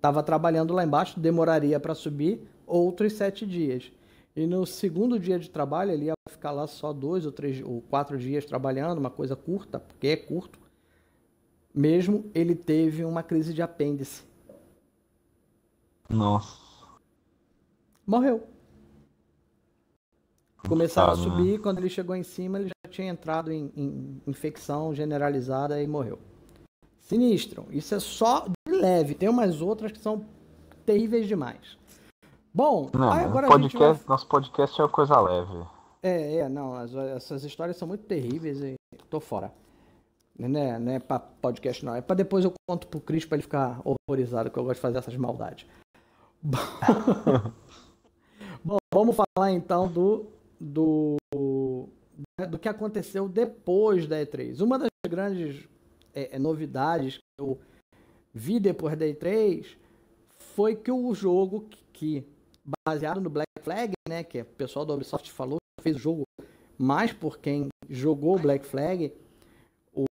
Tava trabalhando lá embaixo, demoraria para subir outros sete dias. E no segundo dia de trabalho, ele ia ficar lá só dois ou três ou quatro dias trabalhando, uma coisa curta, porque é curto. Mesmo ele teve uma crise de apêndice. Nossa. Morreu. Começaram a né? subir, quando ele chegou em cima, ele já tinha entrado em, em infecção generalizada e morreu. Sinistro. Isso é só de leve. Tem umas outras que são terríveis demais. Bom, não, agora podcast, vai... nosso podcast é uma coisa leve. É, é, não, as, essas histórias são muito terríveis e tô fora. Não é, não é pra podcast, não. É pra depois eu conto pro Cris pra ele ficar horrorizado, que eu gosto de fazer essas maldades. Bom, vamos falar então do, do, do que aconteceu depois da E3. Uma das grandes é, é novidades que eu vi depois da E3 foi que o jogo que baseado no Black Flag, né, que o pessoal da Ubisoft falou, fez o jogo, mas por quem jogou Black Flag,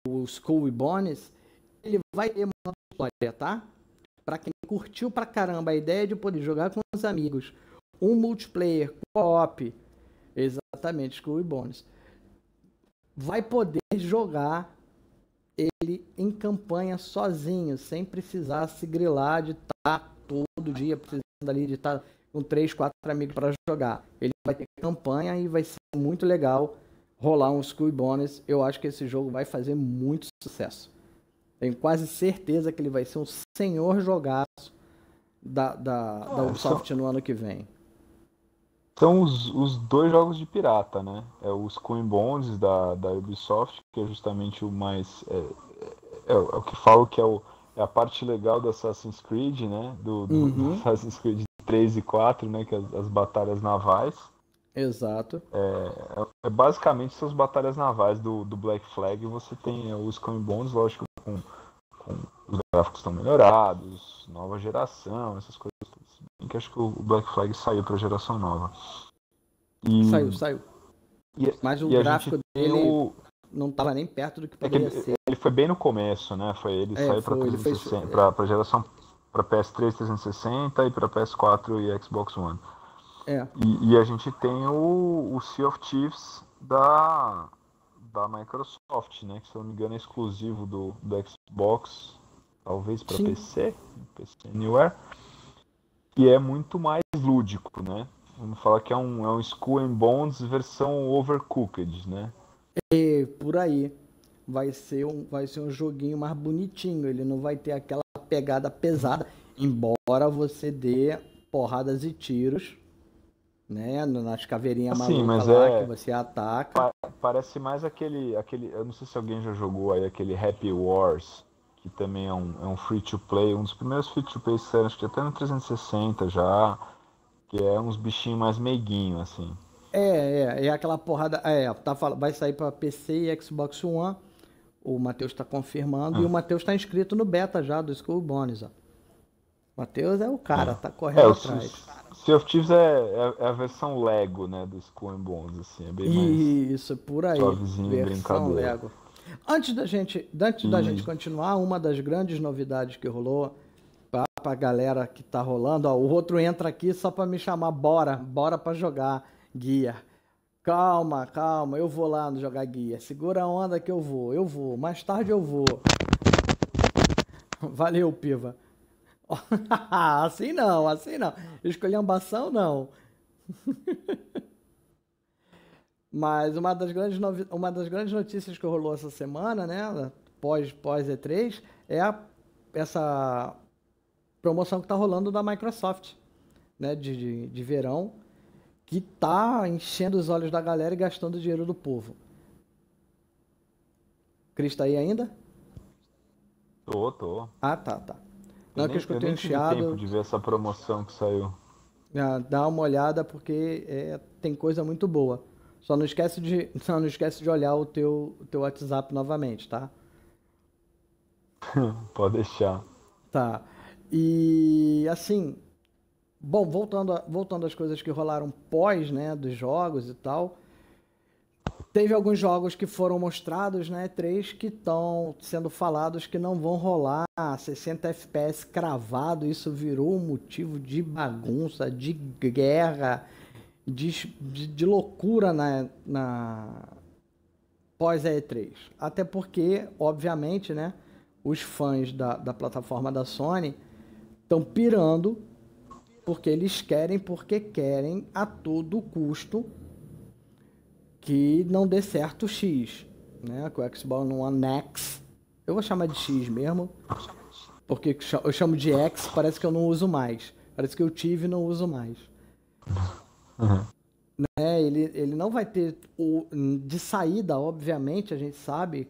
o Skull e Bones, ele vai ter uma história, tá? Para quem curtiu pra caramba a ideia de poder jogar com os amigos, um multiplayer co-op, exatamente, Skull e Bones, vai poder jogar ele em campanha sozinho, sem precisar se grilar de estar tá todo dia precisando ali de estar tá com três, quatro amigos para jogar. Ele vai ter campanha e vai ser muito legal rolar um Skull Bonus. Eu acho que esse jogo vai fazer muito sucesso. Tenho quase certeza que ele vai ser um senhor jogaço da, da, da ah, Ubisoft no ano que vem. São os, os dois jogos de pirata, né? É o Skull Bones da, da Ubisoft, que é justamente o mais. É, é, é, o que falo que é, o, é a parte legal do Assassin's Creed, né? Do, do, uhum. do Assassin's Creed 3 e 4, né? Que é as, as batalhas navais. Exato. É, é, é basicamente essas batalhas navais do, do Black Flag. Você tem os Skull Bones, lógico, com, com os gráficos estão melhorados, nova geração, essas coisas. Que acho que o Black Flag saiu para geração nova. E... Saiu, saiu. E, Mas o gráfico dele o... não estava nem perto do que poderia é que ele, ser. Ele foi bem no começo, né? Foi ele é, saiu para para geração para PS3 360 e para PS4 e Xbox One. É. E, e, a gente tem o, o Sea of Thieves da, da Microsoft, né? Que se eu não me engano é exclusivo do, do Xbox, talvez para PC, PC Anywhere. Que é muito mais lúdico, né? Vamos falar que é um, é um Skull and Bones versão overcooked, né? É, por aí. Vai ser, um, vai ser um joguinho mais bonitinho. Ele não vai ter aquela pegada pesada, embora você dê porradas e tiros né? Nas caveirinhas assim, malucas lá é... que você ataca. parece mais aquele, aquele. Eu não sei se alguém já jogou aí aquele Happy Wars, que também é um, é um free to play, um dos primeiros free to play que acho que até no 360 já. Que é uns bichinhos mais meiguinho, assim. É, é, é aquela porrada. É, tá, vai sair para PC e Xbox One. O Matheus está confirmando. Ah. E o Matheus está inscrito no beta já do Skull Bones, ó. Matheus é o cara, é. tá correndo é, atrás. Sea of Thieves é, é, é, a versão Lego, né, do and Bones, assim, é bem mais Isso, por aí. Versão Lego. Antes da gente, antes da gente continuar, uma das grandes novidades que rolou pra, pra galera que tá rolando, ó, o outro entra aqui só pra me chamar, bora, bora pra jogar guia. Calma, calma, eu vou lá no jogar guia. Segura a onda que eu vou, eu vou. Mais tarde eu vou. Valeu, Piva. assim não, assim não. Escolhambação não. Mas uma das, grandes uma das grandes notícias que rolou essa semana, né, pós, pós E3, é a, essa promoção que está rolando da Microsoft, né, de, de, de verão, que tá enchendo os olhos da galera e gastando o dinheiro do povo. Cris tá aí ainda? Tô, tô. Ah, tá, tá. Não, eu que eu escutei um chiado. tempo de ver essa promoção que saiu. Ah, dá uma olhada porque é, tem coisa muito boa. Só não esquece de, só não esquece de olhar o teu, o teu WhatsApp novamente, tá? Pode deixar. Tá. E assim, bom, voltando, a, voltando às coisas que rolaram pós, né, dos jogos e tal. Teve alguns jogos que foram mostrados né, E3 que estão sendo falados que não vão rolar 60 FPS cravado. Isso virou um motivo de bagunça, de guerra, de, de, de loucura na, na pós E3. Até porque, obviamente, né, os fãs da, da plataforma da Sony estão pirando porque eles querem, porque querem a todo custo que não dê certo o X, né? Que o Xbox One X, eu vou chamar de X mesmo, porque eu chamo de X, parece que eu não uso mais. Parece que eu tive e não uso mais. Uhum. Né? Ele, ele não vai ter o de saída, obviamente, a gente sabe,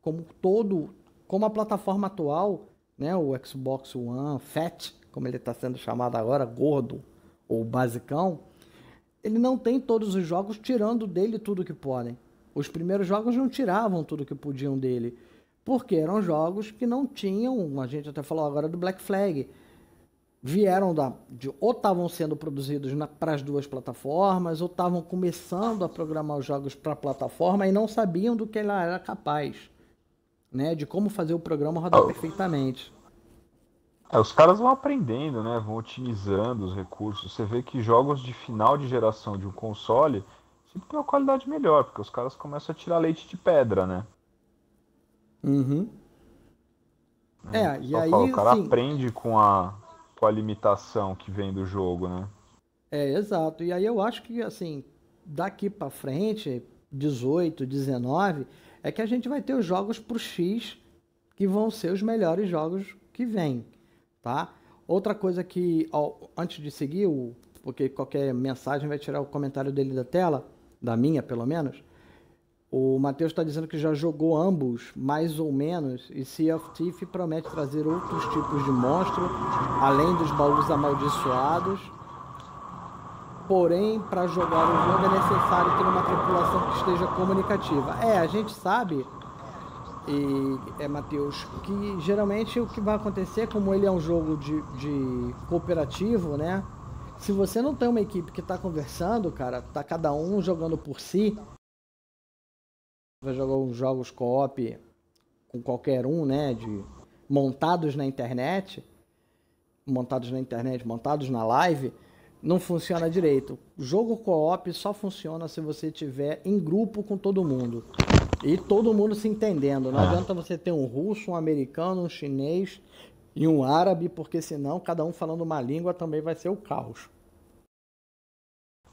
como todo, como a plataforma atual, né? O Xbox One Fat, como ele está sendo chamado agora, gordo ou basicão, ele não tem todos os jogos tirando dele tudo que podem. Os primeiros jogos não tiravam tudo que podiam dele, porque eram jogos que não tinham, a gente até falou agora do Black Flag, vieram da, de, ou estavam sendo produzidos para as duas plataformas, ou estavam começando a programar os jogos para a plataforma e não sabiam do que ela era capaz, né? De como fazer o programa rodar oh. perfeitamente. É, os caras vão aprendendo, né? Vão otimizando os recursos. Você vê que jogos de final de geração de um console sempre tem uma qualidade melhor, porque os caras começam a tirar leite de pedra, né? Uhum. É, é e aí. o cara assim, aprende com a, com a limitação que vem do jogo, né? É, exato. E aí eu acho que, assim, daqui para frente, 18, 19, é que a gente vai ter os jogos pro X que vão ser os melhores jogos que vêm, tá? Outra coisa que, ó, antes de seguir, o, porque qualquer mensagem vai tirar o comentário dele da tela, da minha pelo menos, o Matheus está dizendo que já jogou ambos, mais ou menos, e Sea of Thief promete trazer outros tipos de monstro, além dos baús amaldiçoados. Porém, para jogar o jogo é necessário ter uma tripulação que esteja comunicativa. É, a gente sabe, e é Matheus, que geralmente o que vai acontecer, como ele é um jogo de, de cooperativo, né? Se você não tem uma equipe que está conversando, cara, tá cada um jogando por si, vai jogar uns jogos co-op com qualquer um, né, de montados na internet, montados na internet, montados na live, não funciona direito. O jogo co-op só funciona se você tiver em grupo com todo mundo. E todo mundo se entendendo. Não é. adianta você ter um russo, um americano, um chinês e um árabe, porque senão cada um falando uma língua também vai ser o caos.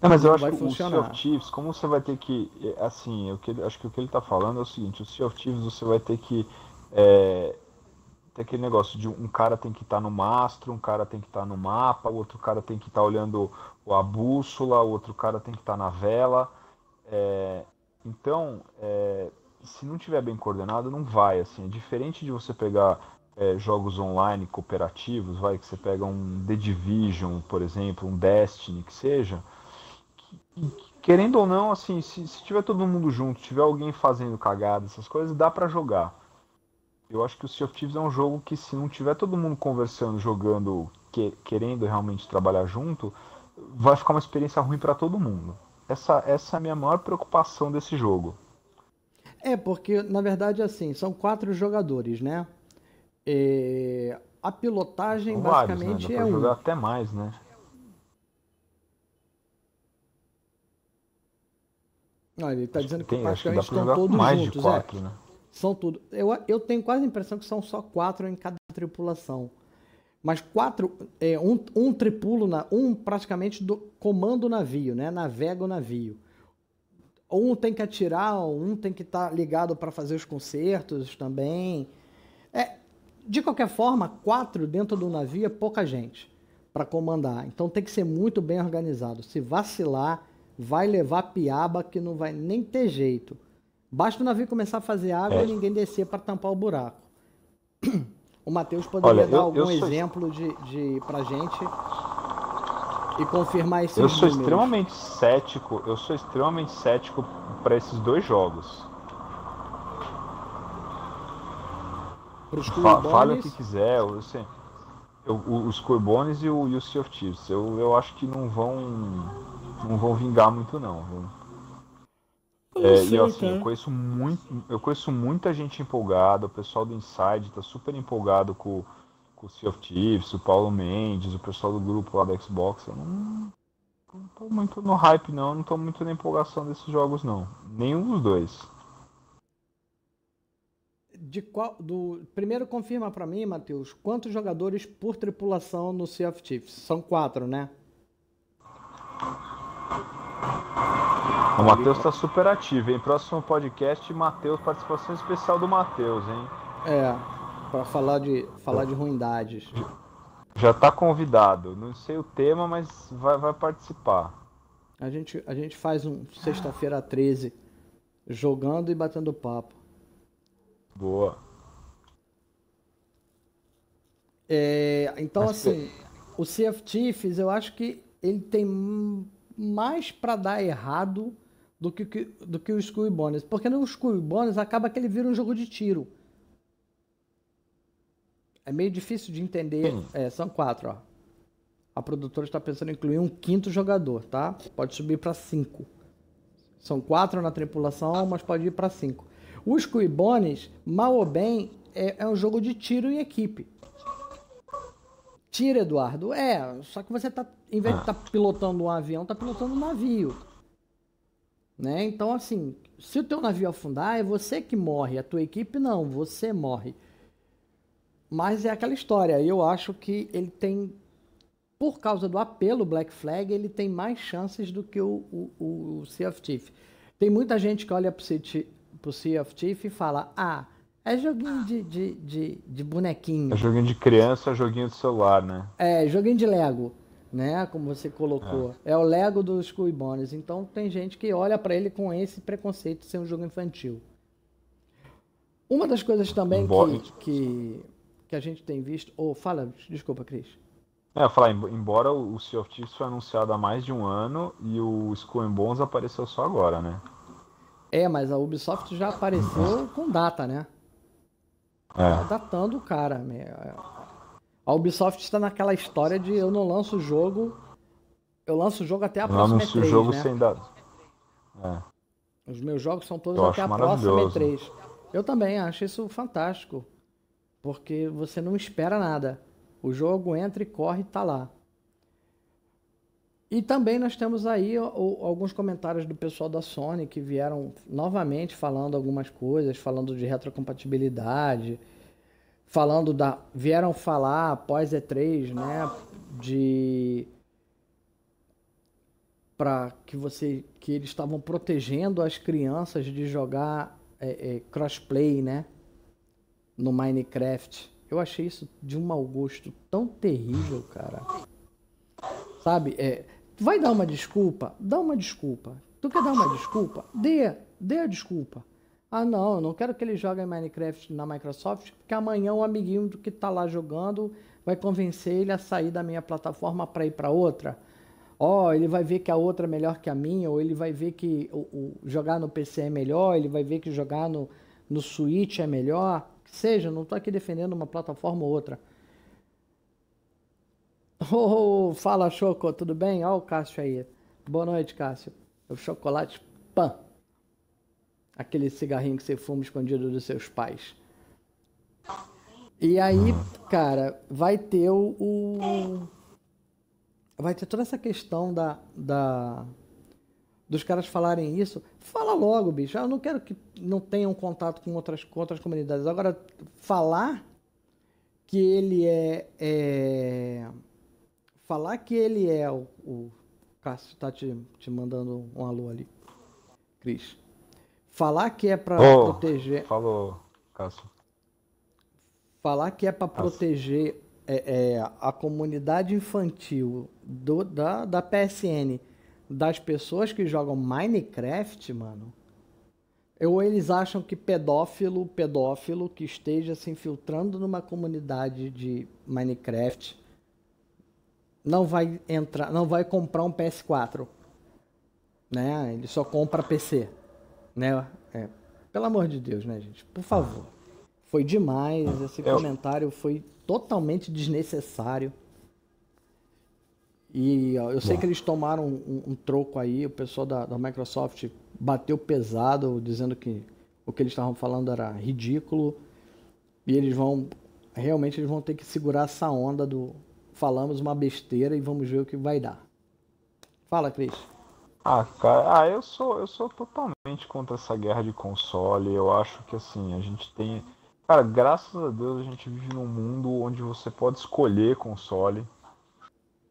Não, mas eu acho que funcionar. o Sea of Thieves, como você vai ter que. É, assim, eu que, acho que o que ele está falando é o seguinte: o Sea of Thieves você vai ter que. É, ter aquele negócio de um cara tem que estar tá no mastro, um cara tem que estar tá no mapa, o outro cara tem que estar tá olhando a bússola, o outro cara tem que estar tá na vela. É, então, é, se não tiver bem coordenado, não vai. Assim, é diferente de você pegar é, jogos online cooperativos, vai que você pega um The Division, por exemplo, um Destiny, que seja querendo ou não, assim, se, se tiver todo mundo junto, tiver alguém fazendo cagada, essas coisas, dá para jogar. Eu acho que o Sea of Thieves é um jogo que se não tiver todo mundo conversando, jogando, que, querendo realmente trabalhar junto, vai ficar uma experiência ruim para todo mundo. Essa, essa é a minha maior preocupação desse jogo. É, porque na verdade assim, são quatro jogadores, né? E a pilotagem basicamente né? Dá é jogar um. até mais, né? Não, ele está dizendo que tem, praticamente que estão todos mais juntos. De é. quatro, é. né? São tudo. Eu, eu tenho quase a impressão que são só quatro em cada tripulação. Mas quatro, é, um, um tripulo, na, um praticamente do, comando o navio, né? Navega o navio. Um tem que atirar, um tem que estar tá ligado para fazer os concertos também. É, de qualquer forma, quatro dentro do navio é pouca gente para comandar. Então tem que ser muito bem organizado. Se vacilar, vai levar piaba que não vai nem ter jeito. Basta o navio começar a fazer água é. e ninguém descer para tampar o buraco. O Matheus poderia Olha, dar eu, algum eu sou... exemplo de, de pra gente e confirmar esse Eu sou números. extremamente cético, eu sou extremamente cético para esses dois jogos. Fa fale o que quiser, eu, assim, eu, os Corbones e o, e o Sea of Thieves, eu, eu acho que não vão não vão vingar muito não. É, e assim, eu conheço muito, eu conheço muita gente empolgada, o pessoal do Inside tá super empolgado com, com o Sea of Thieves, o Paulo Mendes, o pessoal do grupo lá da Xbox. Eu não, não tô muito no hype não, não tô muito na empolgação desses jogos não. Nenhum dos dois. De qual, do, primeiro confirma para mim, Matheus, quantos jogadores por tripulação no Sea of Thieves? São quatro, né? O Matheus está super ativo, hein? Próximo podcast, Matheus, participação especial do Matheus, hein? É, para falar de falar de ruindades. Já está convidado. Não sei o tema, mas vai, vai participar. A gente, a gente faz um sexta-feira 13 jogando e batendo papo. Boa. É, então, mas assim, que... o CFT, eu acho que ele tem mais para dar errado do que, do que o Skull Bones. Porque no Skull Bones acaba que ele vira um jogo de tiro. É meio difícil de entender. É, são quatro, ó. a produtora está pensando em incluir um quinto jogador, tá? Pode subir para cinco. São quatro na tripulação, mas pode ir para cinco. Os Cuibones, mal ou bem, é, é um jogo de tiro em equipe. Tira, Eduardo. É, só que você tá, em vez de estar tá pilotando um avião, tá pilotando um navio. Né? Então, assim, se o teu navio afundar, é você que morre, a tua equipe não, você morre. Mas é aquela história, eu acho que ele tem, por causa do apelo Black Flag, ele tem mais chances do que o, o, o Sea of Thief. Tem muita gente que olha pro Sea of Thief e fala, ah, é joguinho de, de, de, de bonequinho. É joguinho de criança, é joguinho de celular, né? É, joguinho de Lego, né? Como você colocou. É, é o Lego dos Cuibones. Então tem gente que olha para ele com esse preconceito de ser um jogo infantil. Uma das coisas também que, que, que, a gente tem visto. Oh, fala, desculpa, Cris. É, falar, embora o Sea of Thieves foi anunciado há mais de um ano e o Skull Bones apareceu só agora, né? É, mas a Ubisoft já apareceu com data, né? É. Tá datando o cara. A Ubisoft está naquela história de eu não lanço o jogo. Eu lanço o jogo até a próxima E3. o jogo né? sem dados. É. Os meus jogos são todos eu até a próxima E3. Eu também acho isso fantástico. Porque você não espera nada. O jogo entra e corre e tá lá. E também nós temos aí alguns comentários do pessoal da Sony que vieram novamente falando algumas coisas, falando de retrocompatibilidade, falando da. vieram falar após E3, né? De. para que você. que eles estavam protegendo as crianças de jogar é, é, crossplay, né? No Minecraft. Eu achei isso de um mau gosto tão terrível, cara. Sabe? É, Vai dar uma desculpa? Dá uma desculpa. Tu quer dar uma desculpa? Dê, dê a desculpa. Ah, não, eu não quero que ele jogue Minecraft na Microsoft, porque amanhã o amiguinho que está lá jogando vai convencer ele a sair da minha plataforma para ir para outra. Ó, oh, ele vai ver que a outra é melhor que a minha, ou ele vai ver que o, o, jogar no PC é melhor, ele vai ver que jogar no, no Switch é melhor. Que seja, não estou aqui defendendo uma plataforma ou outra. Oh, fala Choco, tudo bem? Olha o Cássio aí. Boa noite, Cássio. O chocolate pan. Aquele cigarrinho que você fuma escondido dos seus pais. E aí, cara, vai ter o, vai ter toda essa questão da, da dos caras falarem isso. Fala logo, bicho. Eu não quero que não tenham contato com outras, com outras comunidades. Agora, falar que ele é, é falar que ele é o. o Cássio tá te, te mandando um alô ali. Cris. Falar que é para oh, proteger. Falou, Cássio. Falar que é para proteger é, é, a comunidade infantil do, da, da PSN das pessoas que jogam Minecraft, mano. Ou eles acham que pedófilo, pedófilo que esteja se infiltrando numa comunidade de Minecraft não vai entrar, não vai comprar um PS4, né? Ele só compra PC, né? É, pelo amor de Deus, né, gente? Por favor. Foi demais, esse Eu... comentário foi totalmente desnecessário. E eu sei que eles tomaram um, um, troco aí, o pessoal da, da Microsoft bateu pesado, dizendo que o que eles estavam falando era ridículo. E eles vão, realmente eles vão ter que segurar essa onda do, falamos uma besteira e vamos ver o que vai dar. Fala, Cris. Ah, cara, ah, eu sou eu sou totalmente contra essa guerra de console. Eu acho que assim, a gente tem, cara, graças a Deus a gente vive num mundo onde você pode escolher console.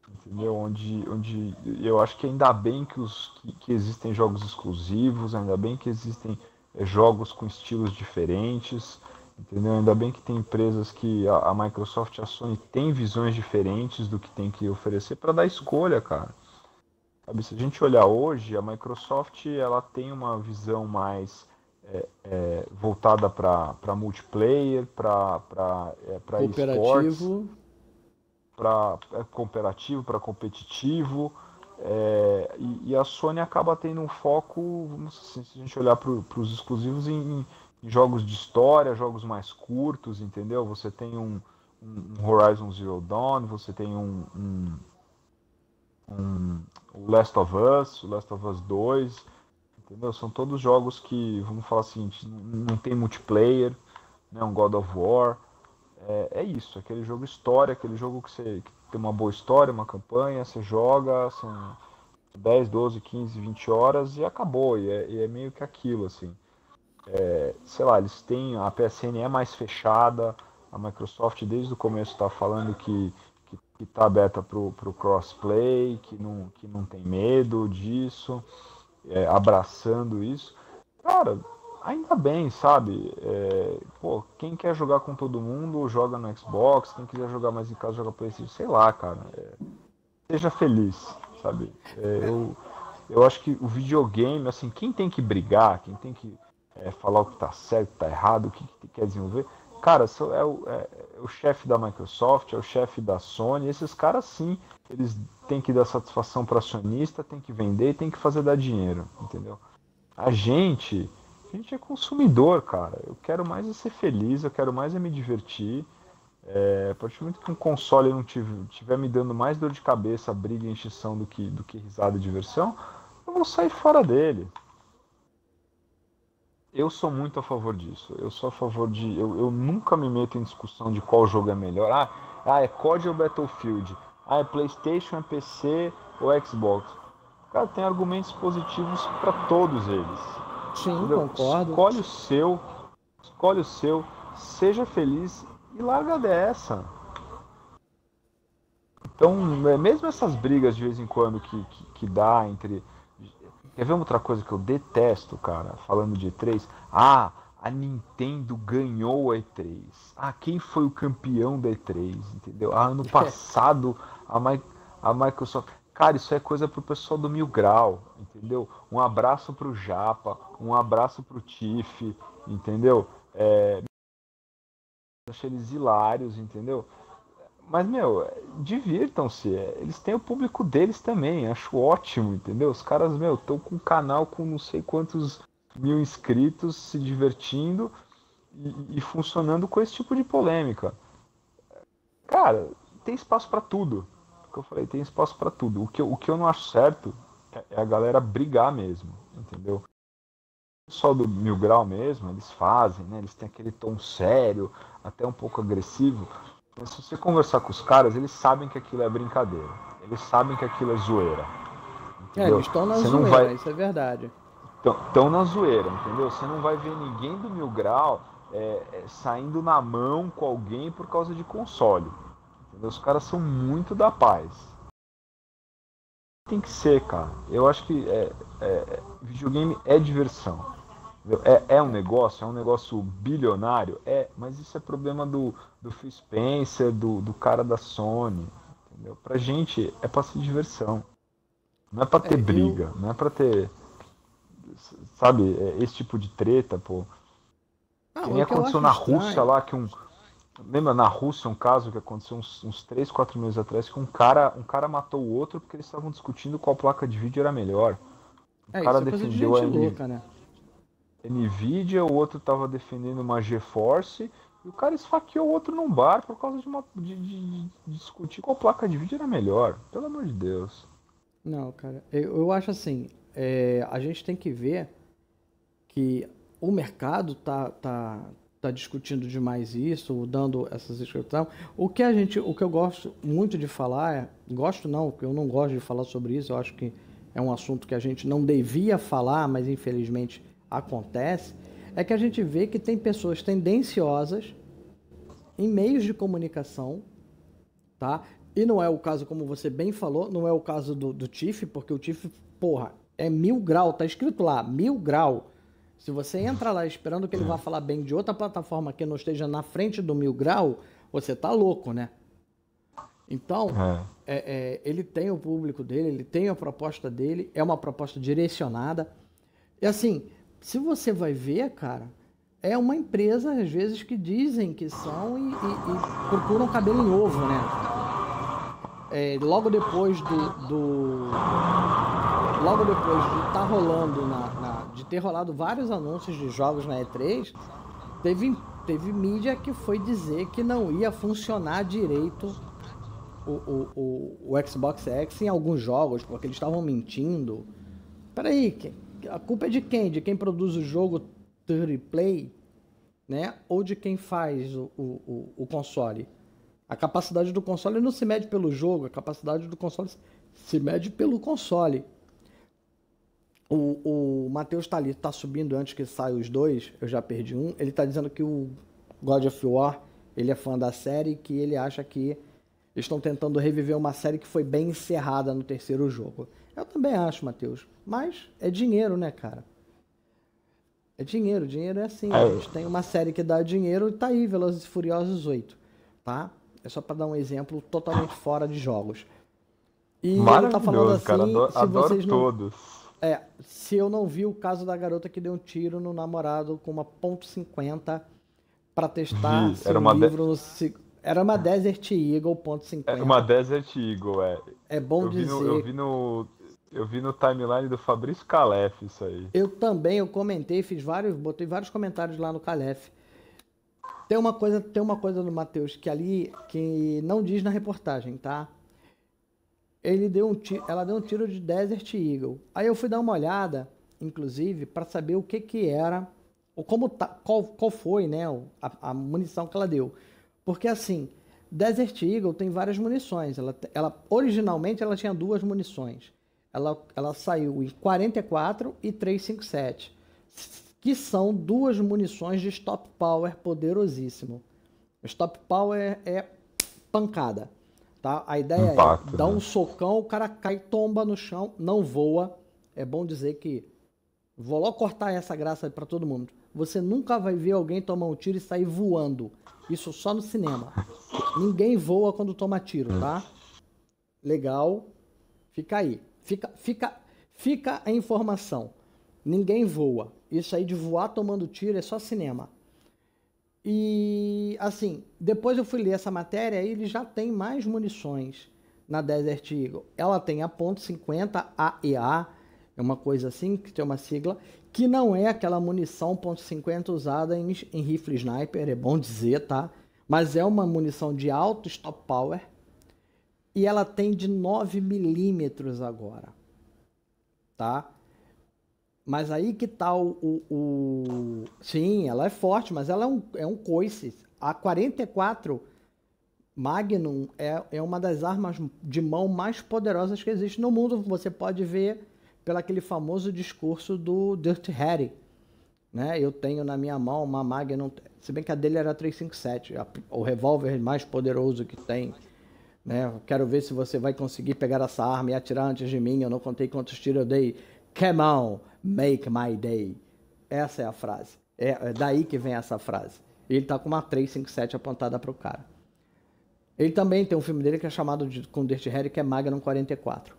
Entendeu? Onde, onde eu acho que ainda bem que, os, que, que existem jogos exclusivos, ainda bem que existem é, jogos com estilos diferentes. Entendeu? Ainda bem que tem empresas que a, a Microsoft e a Sony têm visões diferentes do que tem que oferecer para dar escolha, cara. Se a gente olhar hoje, a Microsoft ela tem uma visão mais é, é, voltada para multiplayer, para é, cooperativo, para é, cooperativo, para competitivo. É, e, e, a Sony acaba tendo um foco, assim, se a gente olhar para os exclusivos, em, jogos de história, jogos mais curtos, entendeu? Você tem um, um Horizon Zero Dawn, você tem um, um, um, Last of Us, o Last of Us 2, entendeu? São todos jogos que, vamos falar assim, não tem multiplayer, né? um God of War. É, é isso, aquele jogo história, aquele jogo que, você, que tem uma boa história, uma campanha, você joga, são 10, 12, 15, 20 horas e acabou. E é, e é meio que aquilo, assim. É, sei lá, eles têm. A PSN é mais fechada, a Microsoft desde o começo está falando que que está aberta para o crossplay, que não, que não tem medo disso, é, abraçando isso. Cara, ainda bem, sabe? É, pô, quem quer jogar com todo mundo, joga no Xbox, quem quiser jogar mais em casa, joga PlayStation, sei lá, cara. É, seja feliz, sabe? É, eu, eu acho que o videogame, assim, quem tem que brigar, quem tem que é, falar o que tá certo, o que tá errado, o que, que quer desenvolver, cara, é o, chefe da Microsoft, é o chefe da Sony, esses caras sim, eles têm que dar satisfação para acionista, tem que vender tem que fazer dar dinheiro, entendeu? A gente, a gente é consumidor, cara. Eu quero mais é ser feliz, eu quero mais é me divertir. É, a partir do momento que um console não tiver, me dando mais dor de cabeça, briga e encheção do que, do que risada e diversão, eu vou sair fora dele. Eu sou muito a favor disso. Eu sou a favor de. Eu, eu nunca me meto em discussão de qual jogo é melhor. Ah, ah é COD ou Battlefield? Ah, é PlayStation, é PC ou Xbox? Cara, tem argumentos positivos para todos eles. Sim, Entendeu? concordo. Escolhe o seu, escolhe o seu, seja feliz e larga dessa. Então, é, mesmo essas brigas de vez em quando que, que, que dá entre Quer ver outra coisa que eu detesto, cara? Falando de E3. Ah, a Nintendo ganhou a E3. Ah, quem foi o campeão da E3? Entendeu? Ah, ano passado a, Mi a Microsoft. Cara, isso é coisa pro pessoal do Mil Grau, entendeu? Um abraço pro Japa, um abraço pro Tiff, entendeu? É... Achei eles hilários, entendeu? Mas, meu, divirtam-se. Eles têm o público deles também. Acho ótimo, entendeu? Os caras, meu, estão com um canal com não sei quantos mil inscritos, se divertindo e, e funcionando com esse tipo de polêmica. Cara, tem espaço para tudo. O que eu falei, tem espaço para tudo. O que, eu, o que eu não acho certo é a galera brigar mesmo, entendeu? Só do Mil Grau mesmo, eles fazem, né? Eles têm aquele tom sério, até um pouco agressivo. Então, se você conversar com os caras, eles sabem que aquilo é brincadeira. Eles sabem que aquilo é zoeira. É, eles estão na você zoeira, vai... isso é verdade. Estão na zoeira, entendeu? Você não vai ver ninguém do Mil Grau é, é, saindo na mão com alguém por causa de console. Entendeu? Os caras são muito da paz. Tem que ser, cara. Eu acho que é, é videogame é diversão. É, é um negócio, é um negócio bilionário? É, mas isso é problema do, do Phil Spencer, do, do cara da Sony. Entendeu? Pra gente é pra ser diversão. Não é pra ter é, briga, eu... não é pra ter. Sabe, é, esse tipo de treta, pô. Ah, que nem aconteceu na Rússia estranho. lá, que um. Lembra na Rússia um caso que aconteceu uns, uns 3, 4 meses atrás, que um cara, um cara matou o outro porque eles estavam discutindo qual placa de vídeo era melhor. O é, cara defendeu de a louca, né? Nvidia, o outro estava defendendo uma GeForce e o cara esfaqueou o outro num bar por causa de, uma, de, de, de discutir qual placa de vídeo era melhor. Pelo amor de Deus. Não, cara, eu, eu acho assim, é, a gente tem que ver que o mercado tá, tá, tá discutindo demais isso, dando essas inscrições. O que a gente, o que eu gosto muito de falar é, gosto não, eu não gosto de falar sobre isso, eu acho que é um assunto que a gente não devia falar, mas infelizmente acontece é que a gente vê que tem pessoas tendenciosas em meios de comunicação, tá? E não é o caso, como você bem falou, não é o caso do, do TIFF, porque o TIFF, porra, é mil grau, tá escrito lá, mil grau. Se você entra lá esperando que ele vá falar bem de outra plataforma que não esteja na frente do mil grau, você tá louco, né? Então, é. É, é, ele tem o público dele, ele tem a proposta dele, é uma proposta direcionada. E assim, se você vai ver, cara, é uma empresa, às vezes, que dizem que são e, e, e procuram cabelo em ovo, né? É, logo depois do, do, Logo depois de estar tá rolando, na, na, de ter rolado vários anúncios de jogos na E3, teve, teve mídia que foi dizer que não ia funcionar direito o, o, o, o Xbox X em alguns jogos, porque eles estavam mentindo. Peraí, a culpa é de quem? De quem produz o jogo third play, né? Ou de quem faz o, o, o console? A capacidade do console não se mede pelo jogo, a capacidade do console se mede pelo console. O, o Matheus tá ali, tá subindo antes que saia os dois, eu já perdi um. Ele tá dizendo que o God of War, ele é fã da série, que ele acha que estão tentando reviver uma série que foi bem encerrada no terceiro jogo. Eu também acho, Matheus. Mas é dinheiro, né, cara? É dinheiro, dinheiro é assim. A gente tem uma série que dá dinheiro e tá aí, Velozes e Furiosos 8, tá? É só para dar um exemplo totalmente fora de jogos. E ele tá falando assim, cara, adoro, se adoro vocês não... todos. É, se eu não vi o caso da garota que deu um tiro no namorado com uma ponto .50 para testar vi, era uma livro de... no... Era uma Desert Eagle ponto .50. Era uma Desert Eagle, é. É bom eu dizer. Vi no, eu vi no eu vi no timeline do Fabrício Calef isso aí. Eu também, eu comentei, fiz vários, botei vários comentários lá no Calef. Tem uma coisa, tem uma coisa no Matheus que ali que não diz na reportagem, tá? Ele deu um tiro, ela deu um tiro de Desert Eagle. Aí eu fui dar uma olhada, inclusive, para saber o que que era, ou como tá, qual, qual foi, né, a, a munição que ela deu. Porque assim, Desert Eagle tem várias munições. Ela, ela originalmente ela tinha duas munições ela, ela saiu em 44 e 357, que são duas munições de stop power poderosíssimo. Stop power é pancada, tá? A ideia Impacto, é dar né? um socão, o cara cai, tomba no chão, não voa. É bom dizer que vou logo cortar essa graça para todo mundo. Você nunca vai ver alguém tomar um tiro e sair voando. Isso só no cinema. Ninguém voa quando toma tiro, tá? Legal. Fica aí. Fica, fica, fica a informação. Ninguém voa. Isso aí de voar tomando tiro é só cinema. E assim, depois eu fui ler essa matéria e ele já tem mais munições na Desert Eagle. Ela tem a ponto .50 AEA, é uma coisa assim, que tem uma sigla, que não é aquela munição ponto .50 usada em, em rifle sniper, é bom dizer, tá? Mas é uma munição de alto stop power e ela tem de 9 milímetros agora, tá? Mas aí que tá o, o, o, Sim, ela é forte, mas ela é um, é um coice. A 44 Magnum é, é uma das armas de mão mais poderosas que existe no mundo. Você pode ver pelo aquele famoso discurso do Dirty Harry. Né? Eu tenho na minha mão uma Magnum, se bem que a dele era 357, o revólver mais poderoso que tem né? Quero ver se você vai conseguir pegar essa arma e atirar antes de mim. Eu não contei quantos tiros eu dei. Come on, make my day. Essa é a frase. É, é daí que vem essa frase. Ele tá com uma 357 apontada pro cara. Ele também tem um filme dele que é chamado de, com Dirty Harry, que é Magnum 44.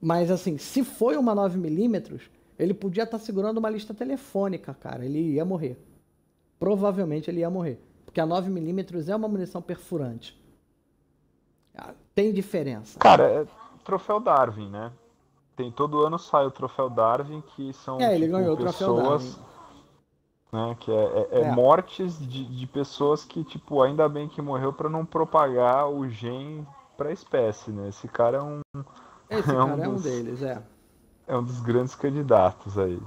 Mas assim, se foi uma 9mm, ele podia estar tá segurando uma lista telefônica, cara. Ele ia morrer. Provavelmente ele ia morrer. Porque a 9mm é uma munição perfurante. Tem diferença. Cara, é troféu Darwin, né? Tem todo ano sai o troféu Darwin, que são é, ele tipo, ganhou pessoas, né? Que é, é, é, é. mortes de, de pessoas que tipo ainda bem que morreu para não propagar o gene para a espécie, né? Esse cara é um esse é cara um é um deles, é. É um dos grandes candidatos aí.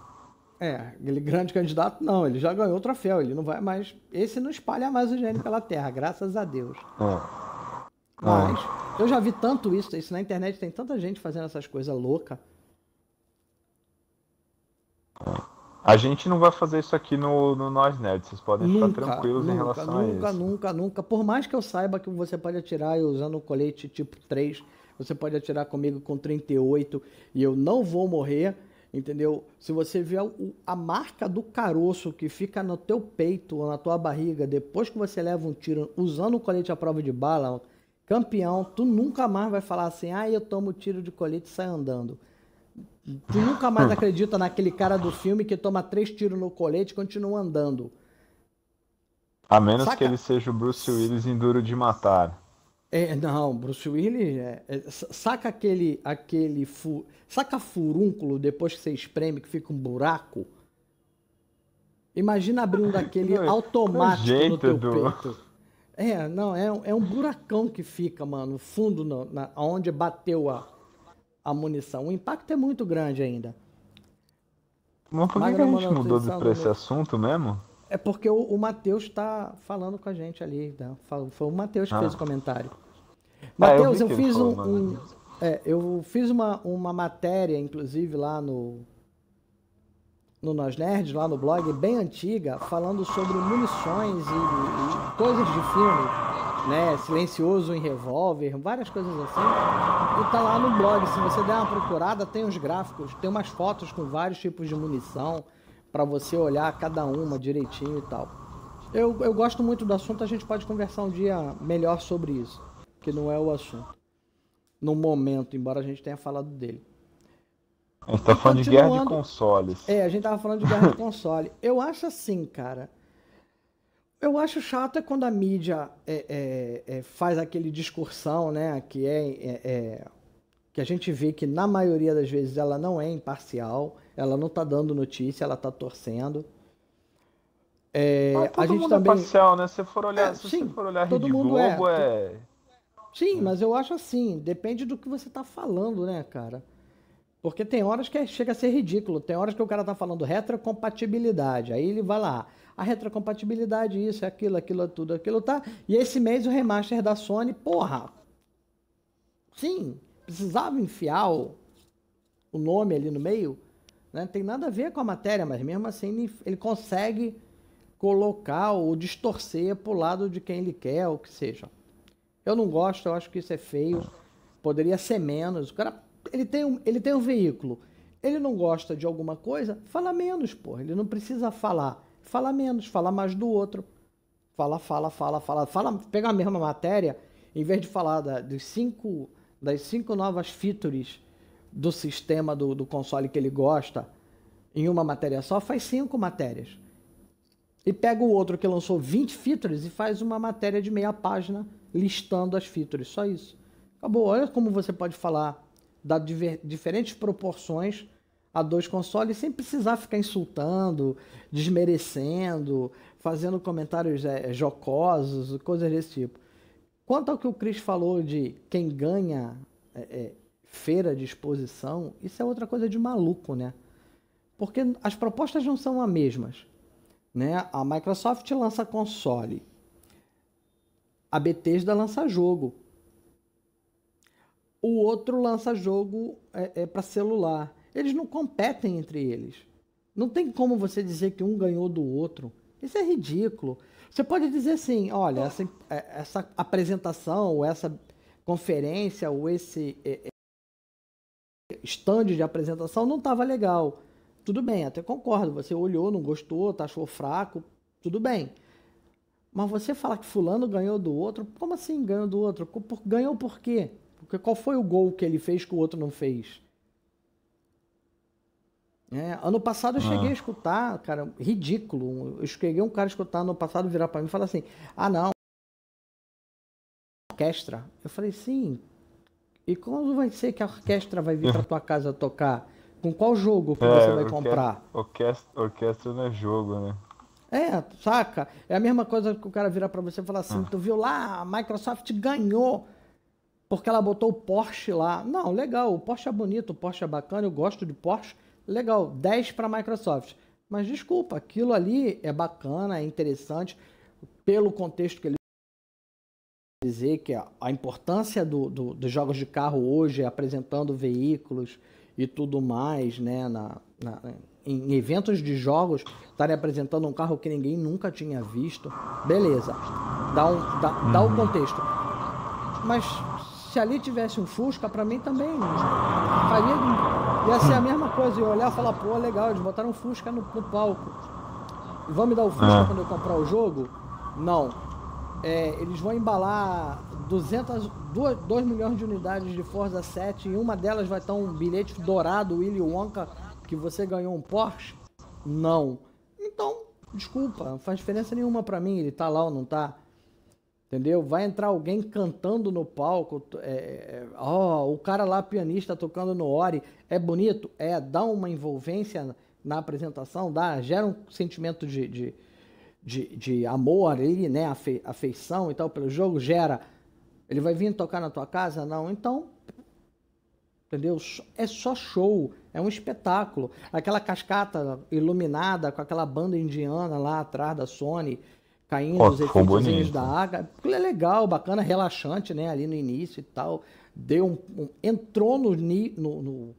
É, ele grande candidato não, ele já ganhou o troféu, ele não vai mais, esse não espalha mais o gene pela terra, graças a Deus. É. Mas ah. eu já vi tanto isso, isso na internet tem tanta gente fazendo essas coisas loucas. A gente não vai fazer isso aqui no, no Nós Nerds, vocês podem nunca, ficar tranquilos nunca, em relação nunca, a isso. Nunca, nunca, nunca. Por mais que eu saiba que você pode atirar usando o colete tipo 3, você pode atirar comigo com 38 e eu não vou morrer, entendeu? Se você ver a marca do caroço que fica no teu peito ou na tua barriga depois que você leva um tiro usando o colete à prova de bala, campeão, tu nunca mais vai falar assim, ah, eu tomo tiro de colete e saio andando. Tu nunca mais acredita naquele cara do filme que toma três tiros no colete e continua andando. A menos saca... que ele seja o Bruce Willis em Duro de Matar. É, não, Bruce Willis é, é, saca aquele aquele fu, saca furúnculo depois que você espreme que fica um buraco. Imagina abrir um daquele automático no teu do... peito. É, não, é, é um buracão que fica, mano, fundo no, na, onde bateu a, a munição. O impacto é muito grande ainda. Mas por que, que a gente mudou de pra esse assunto mesmo? É porque o, o Matheus está falando com a gente ali. Né? Foi o Matheus que ah. fez o comentário. Matheus, é, eu, eu fiz um. um é, eu fiz uma, uma matéria, inclusive, lá no. No Nós Nerds, lá no blog, bem antiga, falando sobre munições e, e coisas de filme, né? Silencioso em revólver, várias coisas assim. E tá lá no blog. Se você der uma procurada, tem os gráficos, tem umas fotos com vários tipos de munição para você olhar cada uma direitinho e tal. Eu, eu gosto muito do assunto, a gente pode conversar um dia melhor sobre isso, que não é o assunto. No momento, embora a gente tenha falado dele. A gente tá falando de guerra de consoles. É, a gente tava falando de guerra de console. Eu acho assim, cara. Eu acho chato é quando a mídia é, é, é, faz aquele discursão, né? Que é, é, é que a gente vê que na maioria das vezes ela não é imparcial, ela não está dando notícia, ela está torcendo. É, todo a gente mundo é também... é parcial, né? Se for olhar, é, se sim, você for olhar todo Rede mundo é. Globo, é... é... Sim, mas eu acho assim, depende do que você está falando, né, cara? Porque tem horas que chega a ser ridículo, tem horas que o cara tá falando retrocompatibilidade, aí ele vai lá, a retrocompatibilidade, isso, aquilo, aquilo, tudo, aquilo, tá? E esse mês o remaster da Sony, porra, sim, precisava enfiar o, o nome ali no meio, né? Tem nada a ver com a matéria, mas mesmo assim ele, ele consegue colocar ou distorcer para o lado de quem ele quer, ou que seja. Eu não gosto, eu acho que isso é feio. Poderia ser menos. O cara, ele tem um, ele tem um veículo. Ele não gosta de alguma coisa, fala menos, pô. Ele não precisa falar. Fala menos, fala mais do outro. Fala, fala, fala, fala. fala pega a mesma matéria, em vez de falar da, dos cinco das cinco novas features do sistema do, do console que ele gosta em uma matéria só, faz cinco matérias. E pega o outro que lançou 20 features e faz uma matéria de meia página listando as features. Só isso. Acabou. Olha como você pode falar da diferentes proporções a dois consoles sem precisar ficar insultando, desmerecendo, fazendo comentários é, jocosos, coisas desse tipo. Quanto ao que o Chris falou de quem ganha é, é, feira de exposição, isso é outra coisa de maluco, né? Porque as propostas não são as mesmas. Né? A Microsoft lança console, a Bethesda lança jogo. O outro lança jogo é, é para celular. Eles não competem entre eles. Não tem como você dizer que um ganhou do outro. Isso é ridículo. Você pode dizer assim, olha, essa, é, essa apresentação, ou essa conferência, ou esse é, é, stand de apresentação não estava legal. Tudo bem, até concordo. Você olhou, não gostou, tá, achou fraco, tudo bem. Mas você falar que fulano ganhou do outro, como assim ganhou do outro? Ganhou por quê? Porque qual foi o gol que ele fez que o outro não fez? É, ano passado eu cheguei ah. a escutar, cara, ridículo. Eu cheguei um cara a escutar ano passado virar para mim e falar assim: ah, não, orquestra. Eu falei: sim. E quando vai ser que a orquestra vai vir para tua casa tocar? Com qual jogo que é, você vai comprar? Orquestra, orquestra não é jogo, né? É, saca? É a mesma coisa que o cara virar para você e falar assim: ah. tu viu lá, a Microsoft ganhou porque ela botou o Porsche lá. Não, legal, o Porsche é bonito, o Porsche é bacana, eu gosto de Porsche legal, 10 para a Microsoft. Mas desculpa, aquilo ali é bacana, é interessante, pelo contexto que ele dizer que a, importância do, do, dos jogos de carro hoje apresentando veículos e tudo mais, né, na, na, em eventos de jogos, estarem apresentando um carro que ninguém nunca tinha visto, beleza, dá, um, dá, dá o contexto. Mas se ali tivesse um Fusca, para mim também faria, ia ser a mesma coisa. Eu olhar e falar, pô, legal, eles botaram um Fusca no, no palco. Vão me dar o Fusca é. quando eu comprar o jogo? Não. É, eles vão embalar 200, 2, 2 milhões de unidades de Forza 7 e uma delas vai estar um bilhete dourado Willy Wonka que você ganhou um Porsche? Não. Então, desculpa, não faz diferença nenhuma para mim ele tá lá ou não tá. Entendeu? Vai entrar alguém cantando no palco. É, é, ó, o cara lá, pianista, tocando no Ori. É bonito? É, dá uma envolvência na apresentação, dá, gera um sentimento de, de, de, de amor ali, né? Afe, afeição e tal pelo jogo, gera. Ele vai vir tocar na tua casa? Não. Então, entendeu? É só show, é um espetáculo. Aquela cascata iluminada com aquela banda indiana lá atrás da Sony, caindo os efeitos da água. Aquilo é legal, bacana, relaxante, né? Ali no início e tal. Deu um, um entrou no, no, no,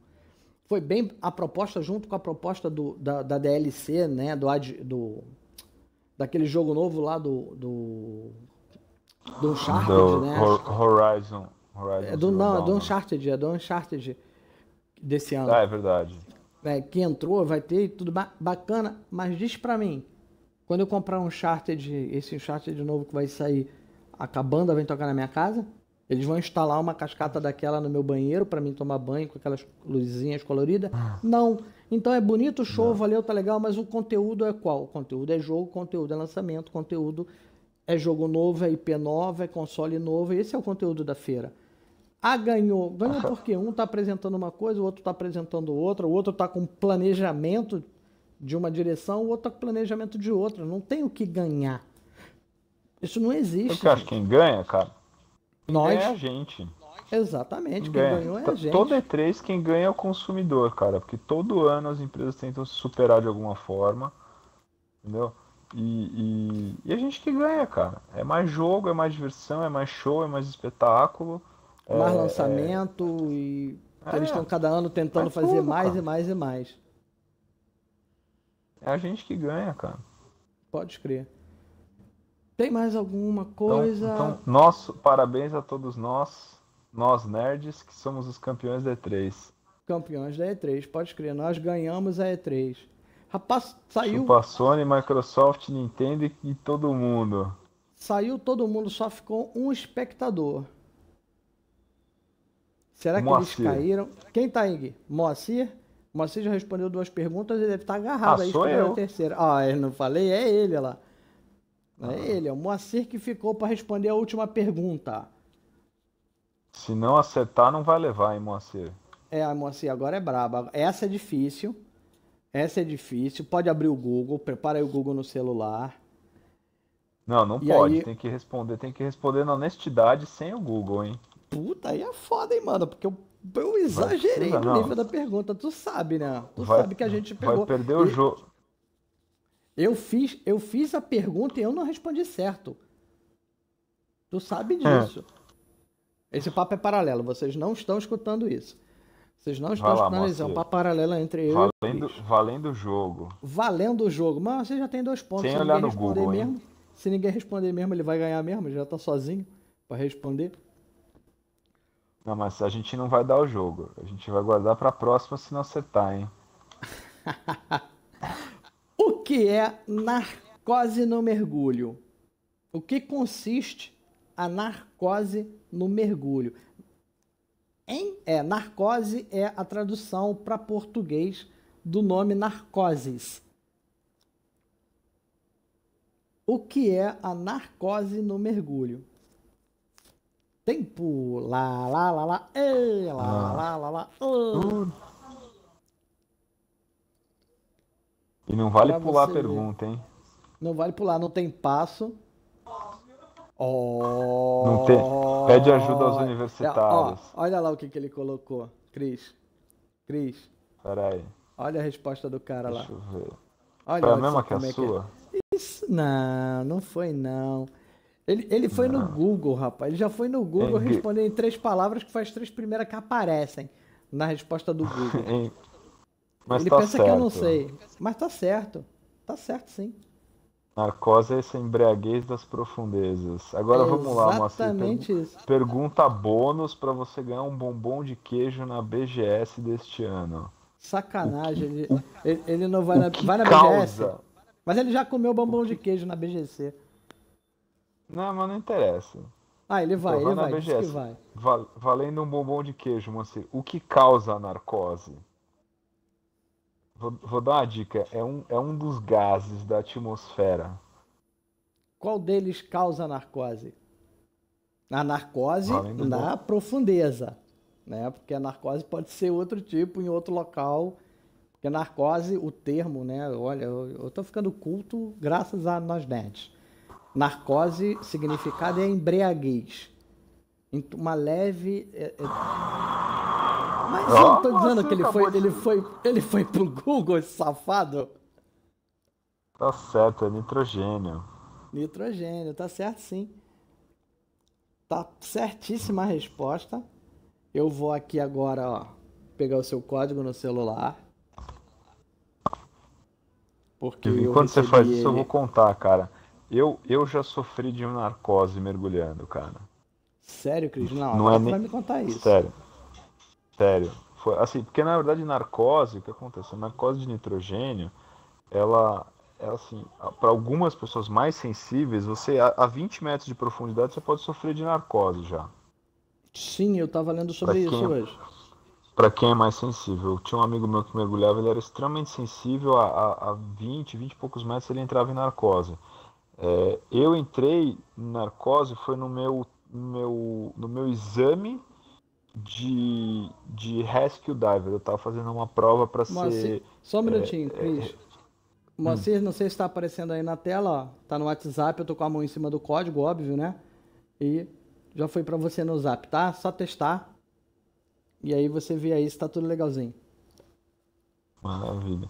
foi bem a proposta junto com a proposta do, da, da DLC, né? Do, do daquele jogo novo lá do do, do Uncharted, do né? Horizon. Horizon é do, não, é do Uncharted, é do Uncharted desse ano. Ah, é verdade. É, que entrou, vai ter tudo ba bacana, mas diz pra mim, quando eu comprar um Uncharted, esse Uncharted novo que vai sair, a banda vem tocar na minha casa? Eles vão instalar uma cascata daquela no meu banheiro para mim tomar banho com aquelas luzinhas coloridas? Não. Então é bonito o show, Não. valeu, tá legal, mas o conteúdo é qual? O conteúdo é jogo, conteúdo é lançamento, conteúdo é jogo novo, é IP nova, é console novo, esse é o conteúdo da feira. Ah, ganhou. Ganhou porque um está apresentando uma coisa, o outro está apresentando outra, o outro está com planejamento de uma direção, o outro está com planejamento de outra. Não tem o que ganhar. Isso não existe. Você acha quem ganha, cara? Nós. É a gente. Exatamente, quem, quem ganhou é a gente. Todo E3 quem ganha é o consumidor, cara, porque todo ano as empresas tentam se superar de alguma forma, entendeu? E, e, e, a gente que ganha, cara. É mais jogo, é mais diversão, é mais show, é mais espetáculo. Mais é, lançamento é... e é, eles estão cada ano tentando fazer tudo, mais cara. e mais e mais. É a gente que ganha, cara. Pode crer. Tem mais alguma então, coisa? Então, então nosso parabéns a todos nós, nós nerds, que somos os campeões da E3. Campeões da E3, pode crer. Nós ganhamos a E3. Rapaz, saiu. Chupa Sony, Microsoft, Nintendo e todo mundo. Saiu todo mundo, só ficou um espectador. Será que Moacir. eles caíram? Quem tá aí, Gui? Moacir? Moacir já respondeu duas perguntas e deve estar agarrado ah, aí esperando a terceira. Ah, eu não falei? É ele lá. É ele, é o Moacir que ficou para responder a última pergunta. Se não acertar, não vai levar, hein, Moacir? É, Moacir, agora é braba. Essa é difícil. Essa é difícil. Pode abrir o Google, prepara aí o Google no celular. Não, não e pode. Aí... Tem que responder, tem que responder na honestidade sem o Google, hein? Puta, aí é foda, hein, mano? Porque eu, eu exagerei no nível da pergunta. Tu sabe, né? Tu vai, sabe que a gente pegou. Vai perder o jogo. Eu fiz, eu fiz a pergunta e eu não respondi certo. Tu sabe é. disso. Esse papo é paralelo, vocês não estão escutando isso. Vocês não estão lá, escutando isso, é um papo paralelo entre eu valendo, e o Valendo o jogo. Valendo o jogo. Mas você já tem dois pontos. Sem se olhar no Google, mesmo, Se ninguém responder mesmo, ele vai ganhar mesmo, ele já tá sozinho para responder. Não, mas a gente não vai dar o jogo. A gente vai guardar pra próxima se não acertar, hein? O que é narcose no mergulho? O que consiste a narcose no mergulho? Em, é, narcose é a tradução para português do nome narcoses. O que é a narcose no mergulho? Tempo, lá, lá, lá, lá, ei, lá, ah. lá, lá, lá, oh. E não vale pular a pergunta, hein? Não vale pular, não tem passo. Oh, não tem... Pede ajuda aos universitários. Ó, olha lá o que, que ele colocou, Cris. Cris. Peraí. Olha a resposta do cara Deixa lá. Deixa eu ver. Olha foi a mesma que a é sua? Que é. Isso, não, não foi não. Ele, ele foi não. no Google, rapaz. Ele já foi no Google em... respondendo em três palavras que faz três primeiras que aparecem na resposta do Google. em... Mas ele tá pensa certo. que eu não sei. Mas tá certo. Tá certo, sim. Narcose é essa embriaguez das profundezas. Agora é vamos lá, Exatamente isso. Pergunta bônus para você ganhar um bombom de queijo na BGS deste ano. Sacanagem. Ele, o, ele, ele, não vai na, vai na BGS. Mas ele já comeu bombom de queijo na BGC. Não, mas não interessa. Ah, ele vai, então, ele vai, BGS, vai. Valendo um bombom de queijo, Moacir. O que causa a narcose? Vou, vou, dar uma dica. É um, é um dos gases da atmosfera. Qual deles causa narcose? A narcose na bom. profundeza. Né? Porque a narcose pode ser outro tipo em outro local Porque narcose, o termo, né? Olha, eu, eu tô ficando culto graças a nós nerds. Narcose, significado é embriaguez. Uma leve. É, é... Mas eu tô dizendo que ele foi, de... ele, foi, ele foi pro Google, esse safado. Tá certo, é nitrogênio. Nitrogênio, tá certo sim. Tá certíssima a resposta. Eu vou aqui agora, ó, pegar o seu código no celular. Porque Enquanto você faz isso, ele... eu vou contar, cara. Eu, eu já sofri de narcose mergulhando, cara. Sério, Cris? Não, não é nem... vai me contar isso. Sério. Sério. Foi, assim, porque na verdade narcose, o que acontece? A narcose de nitrogênio, ela é assim, para algumas pessoas mais sensíveis, você a, 20 metros de profundidade você pode sofrer de narcose já. Sim, eu estava lendo sobre pra isso quem, hoje. Para quem é mais sensível, tinha um amigo meu que mergulhava, ele era extremamente sensível a, a, a 20, 20 e poucos metros ele entrava em narcose. É, eu entrei em narcose foi no meu, meu, no meu exame de, de rescue diver. Eu estava fazendo uma prova para ser. Só um minutinho, é, Cris. É, Moacir, hum. não sei se está aparecendo aí na tela, ó. Tá no WhatsApp, eu tô com a mão em cima do código, óbvio, né? E já foi para você no Zap, tá? Só testar. E aí você vê aí se tá tudo legalzinho. Maravilha.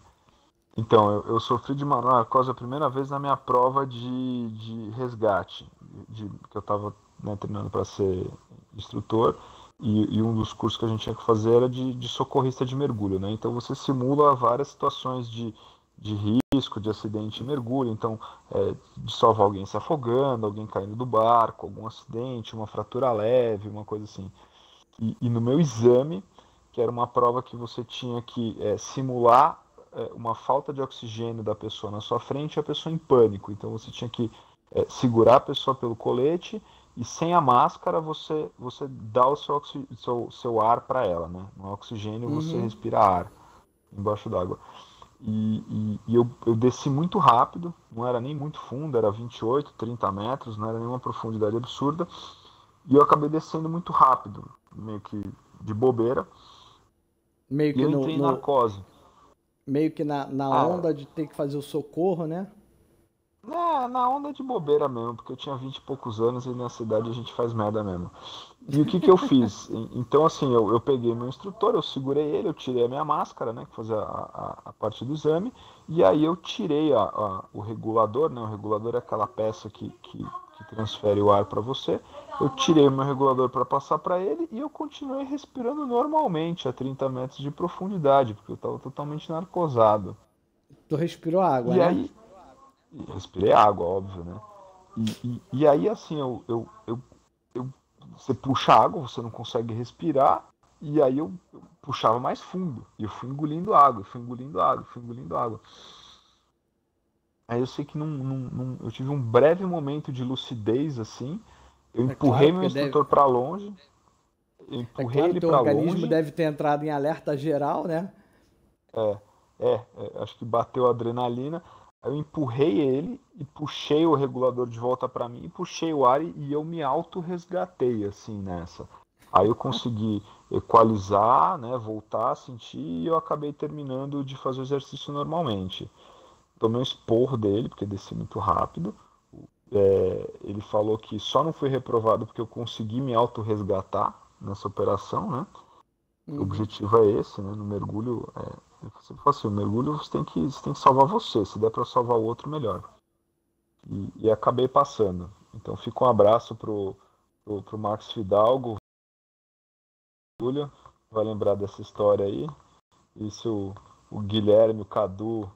Então, eu, eu sofri de uma narcose a primeira vez na minha prova de, de resgate, de, que eu estava né, treinando para ser instrutor, e, e, um dos cursos que a gente tinha que fazer era de, de socorrista de mergulho. Né? Então, você simula várias situações de, de risco, de acidente de mergulho, então é, de salvar alguém se afogando, alguém caindo do barco, algum acidente, uma fratura leve, uma coisa assim. E, e no meu exame, que era uma prova que você tinha que é, simular é, uma falta de oxigênio da pessoa na sua frente e a pessoa em pânico. Então você tinha que é, segurar a pessoa pelo colete e sem a máscara você você dá o seu, seu, seu ar para ela, né? No oxigênio uhum. você respira ar embaixo d'água. E, e, e, eu, eu desci muito rápido, não era nem muito fundo, era 28, 30 metros, não era nenhuma profundidade absurda. E eu acabei descendo muito rápido, meio que de bobeira. Meio que e eu no, entrei em narcose meio que na, na ah, onda de ter que fazer o socorro, né? É, na onda de bobeira mesmo, porque eu tinha 20 e poucos anos e na cidade a gente faz merda mesmo. E o que que eu fiz? Então, assim, eu, eu peguei meu instrutor, eu segurei ele, eu tirei a minha máscara, né, que fazia a, a, a parte do exame, e aí eu tirei a, a, o regulador, né, o regulador é aquela peça que, que, que transfere o ar para você, eu tirei o meu regulador para passar para ele e eu continuei respirando normalmente a 30 metros de profundidade, porque eu estava totalmente narcosado. Tu respirou água, e né? Aí, respirei água, óbvio, né? E, e, e aí, assim, eu, eu, eu, eu, você puxa água, você não consegue respirar, e aí eu, eu puxava mais fundo, e eu fui engolindo água, fui engolindo água, fui engolindo água. Aí eu sei que num, num, num, eu tive um breve momento de lucidez, assim, eu é empurrei claro meu instrutor deve... para longe. Eu empurrei é claro ele para longe. O organismo deve ter entrado em alerta geral, né? É, é, é, acho que bateu a adrenalina. Eu empurrei ele e puxei o regulador de volta para mim, puxei o ar e eu me auto-resgatei assim nessa. Aí eu consegui equalizar, né, voltar a sentir e eu acabei terminando de fazer o exercício normalmente. Tomei um esporro dele, porque desci muito rápido. É, ele falou que só não foi reprovado porque eu consegui me auto-resgatar nessa operação, né? Uhum. O objetivo é esse, né? No mergulho, é, você fala assim, o mergulho você tem que, você tem que salvar você, se der para salvar o outro, melhor. E, e, acabei passando. Então fica um abraço pro, pro, pro Marcos Fidalgo, Júlia, vai lembrar dessa história aí. E se o, o Guilherme, o Cadu,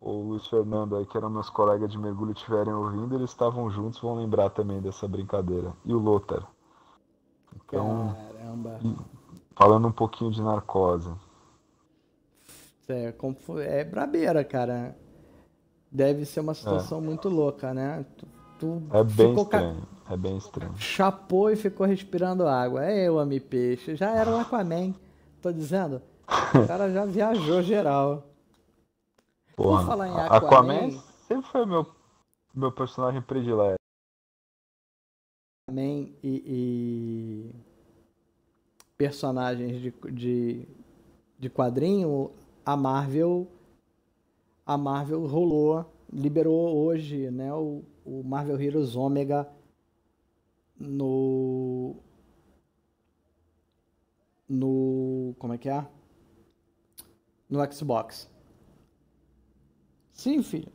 o Luiz Fernando aí, que eram meus colegas de mergulho, estiverem ouvindo, eles estavam juntos, vão lembrar também dessa brincadeira. E o Lothar. Então, Caramba. falando um pouquinho de narcose. É, é brabeira, cara. Deve ser uma situação é. muito louca, né? Tu, tu é bem estranho. Ca... É bem estranho. Chapou e ficou respirando água. É eu, Ami Peixe. Já era o Aquaman. Tô dizendo. O cara já viajou geral. Porra, falar em Aquaman, Aquaman sempre foi meu, meu personagem predileto. Aquaman e, e, personagens de, de, de quadrinho, a Marvel a Marvel rolou, liberou hoje, né, o, o Marvel Heroes Omega no no como é que é? No Xbox. Sim, filho.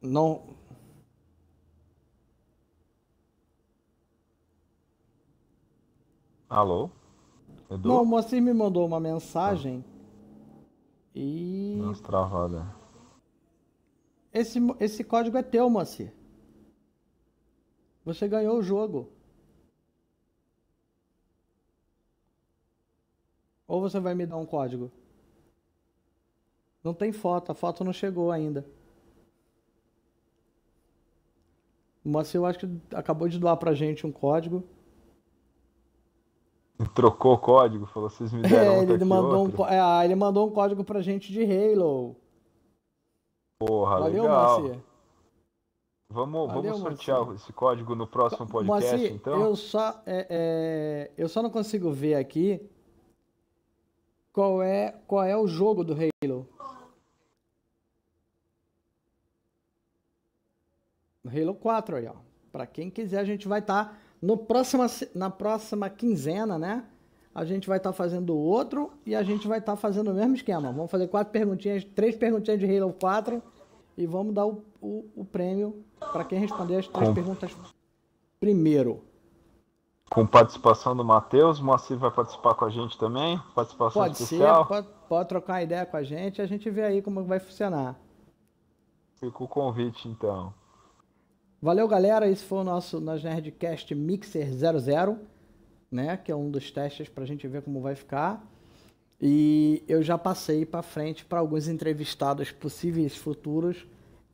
Não Alô? Edu? Não, o Moacir me mandou uma mensagem e. Nossa, travada. Esse, esse código é teu, Moacir. Você ganhou o jogo. Ou você vai me dar um código? Não tem foto, a foto não chegou ainda. O Moacir, eu acho que acabou de doar pra gente um código. Trocou o código, falou, vocês me deram é, ele mandou um, é, ele mandou um código pra gente de Halo. Porra, Valeu, legal. Vamos, Valeu, vamos sortear esse código no próximo podcast, então? Eu só, é, é, eu só não consigo ver aqui qual é, qual é o jogo do Halo. Halo 4 aí, ó. Pra quem quiser, a gente vai estar... Tá no próxima, na próxima quinzena, né? A gente vai estar tá fazendo outro e a gente vai estar tá fazendo o mesmo esquema. Vamos fazer quatro perguntinhas, três perguntinhas de Halo 4 e vamos dar o, o, o prêmio para quem responder as três Com... perguntas primeiro. Com participação do Matheus, o Moacir vai participar com a gente também? Participação pode especial? Ser, pode, pode trocar ideia com a gente e a gente vê aí como vai funcionar. Fica o convite então. Valeu, galera. Esse foi o nosso, nosso Nerdcast Mixer 00, né? Que é um dos testes para a gente ver como vai ficar. E eu já passei para frente para alguns entrevistados possíveis futuros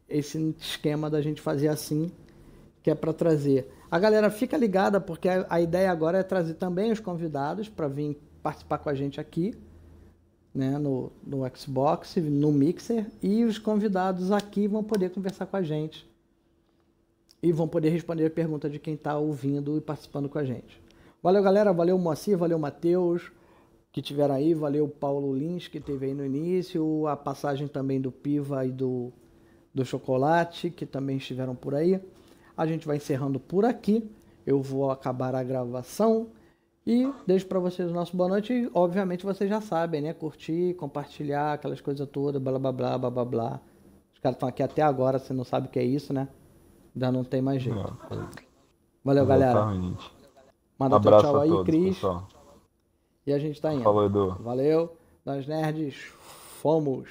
esse esquema da gente fazer assim, que é para trazer. A galera fica ligada porque a ideia agora é trazer também os convidados para vir participar com a gente aqui, né, no, no Xbox, no Mixer, e os convidados aqui vão poder conversar com a gente e vão poder responder a pergunta de quem está ouvindo e participando com a gente. Valeu, galera. Valeu, Moacir. Valeu, Matheus, que tiveram aí. Valeu, Paulo Lins, que teve aí no início. A passagem também do Piva e do, do Chocolate, que também estiveram por aí. A gente vai encerrando por aqui. Eu vou acabar a gravação. E deixo para vocês o nosso boa noite. E, obviamente vocês já sabem, né? Curtir, compartilhar, aquelas coisas todas, blá blá blá blá blá blá. Os caras estão aqui até agora, você não sabe o que é isso, né? Já não tem mais jeito. Valeu, galera. Manda um tchau, tchau aí, todos, Cris. Pessoal. E a gente tá indo. Falou, Edu. Valeu. Nós nerds fomos.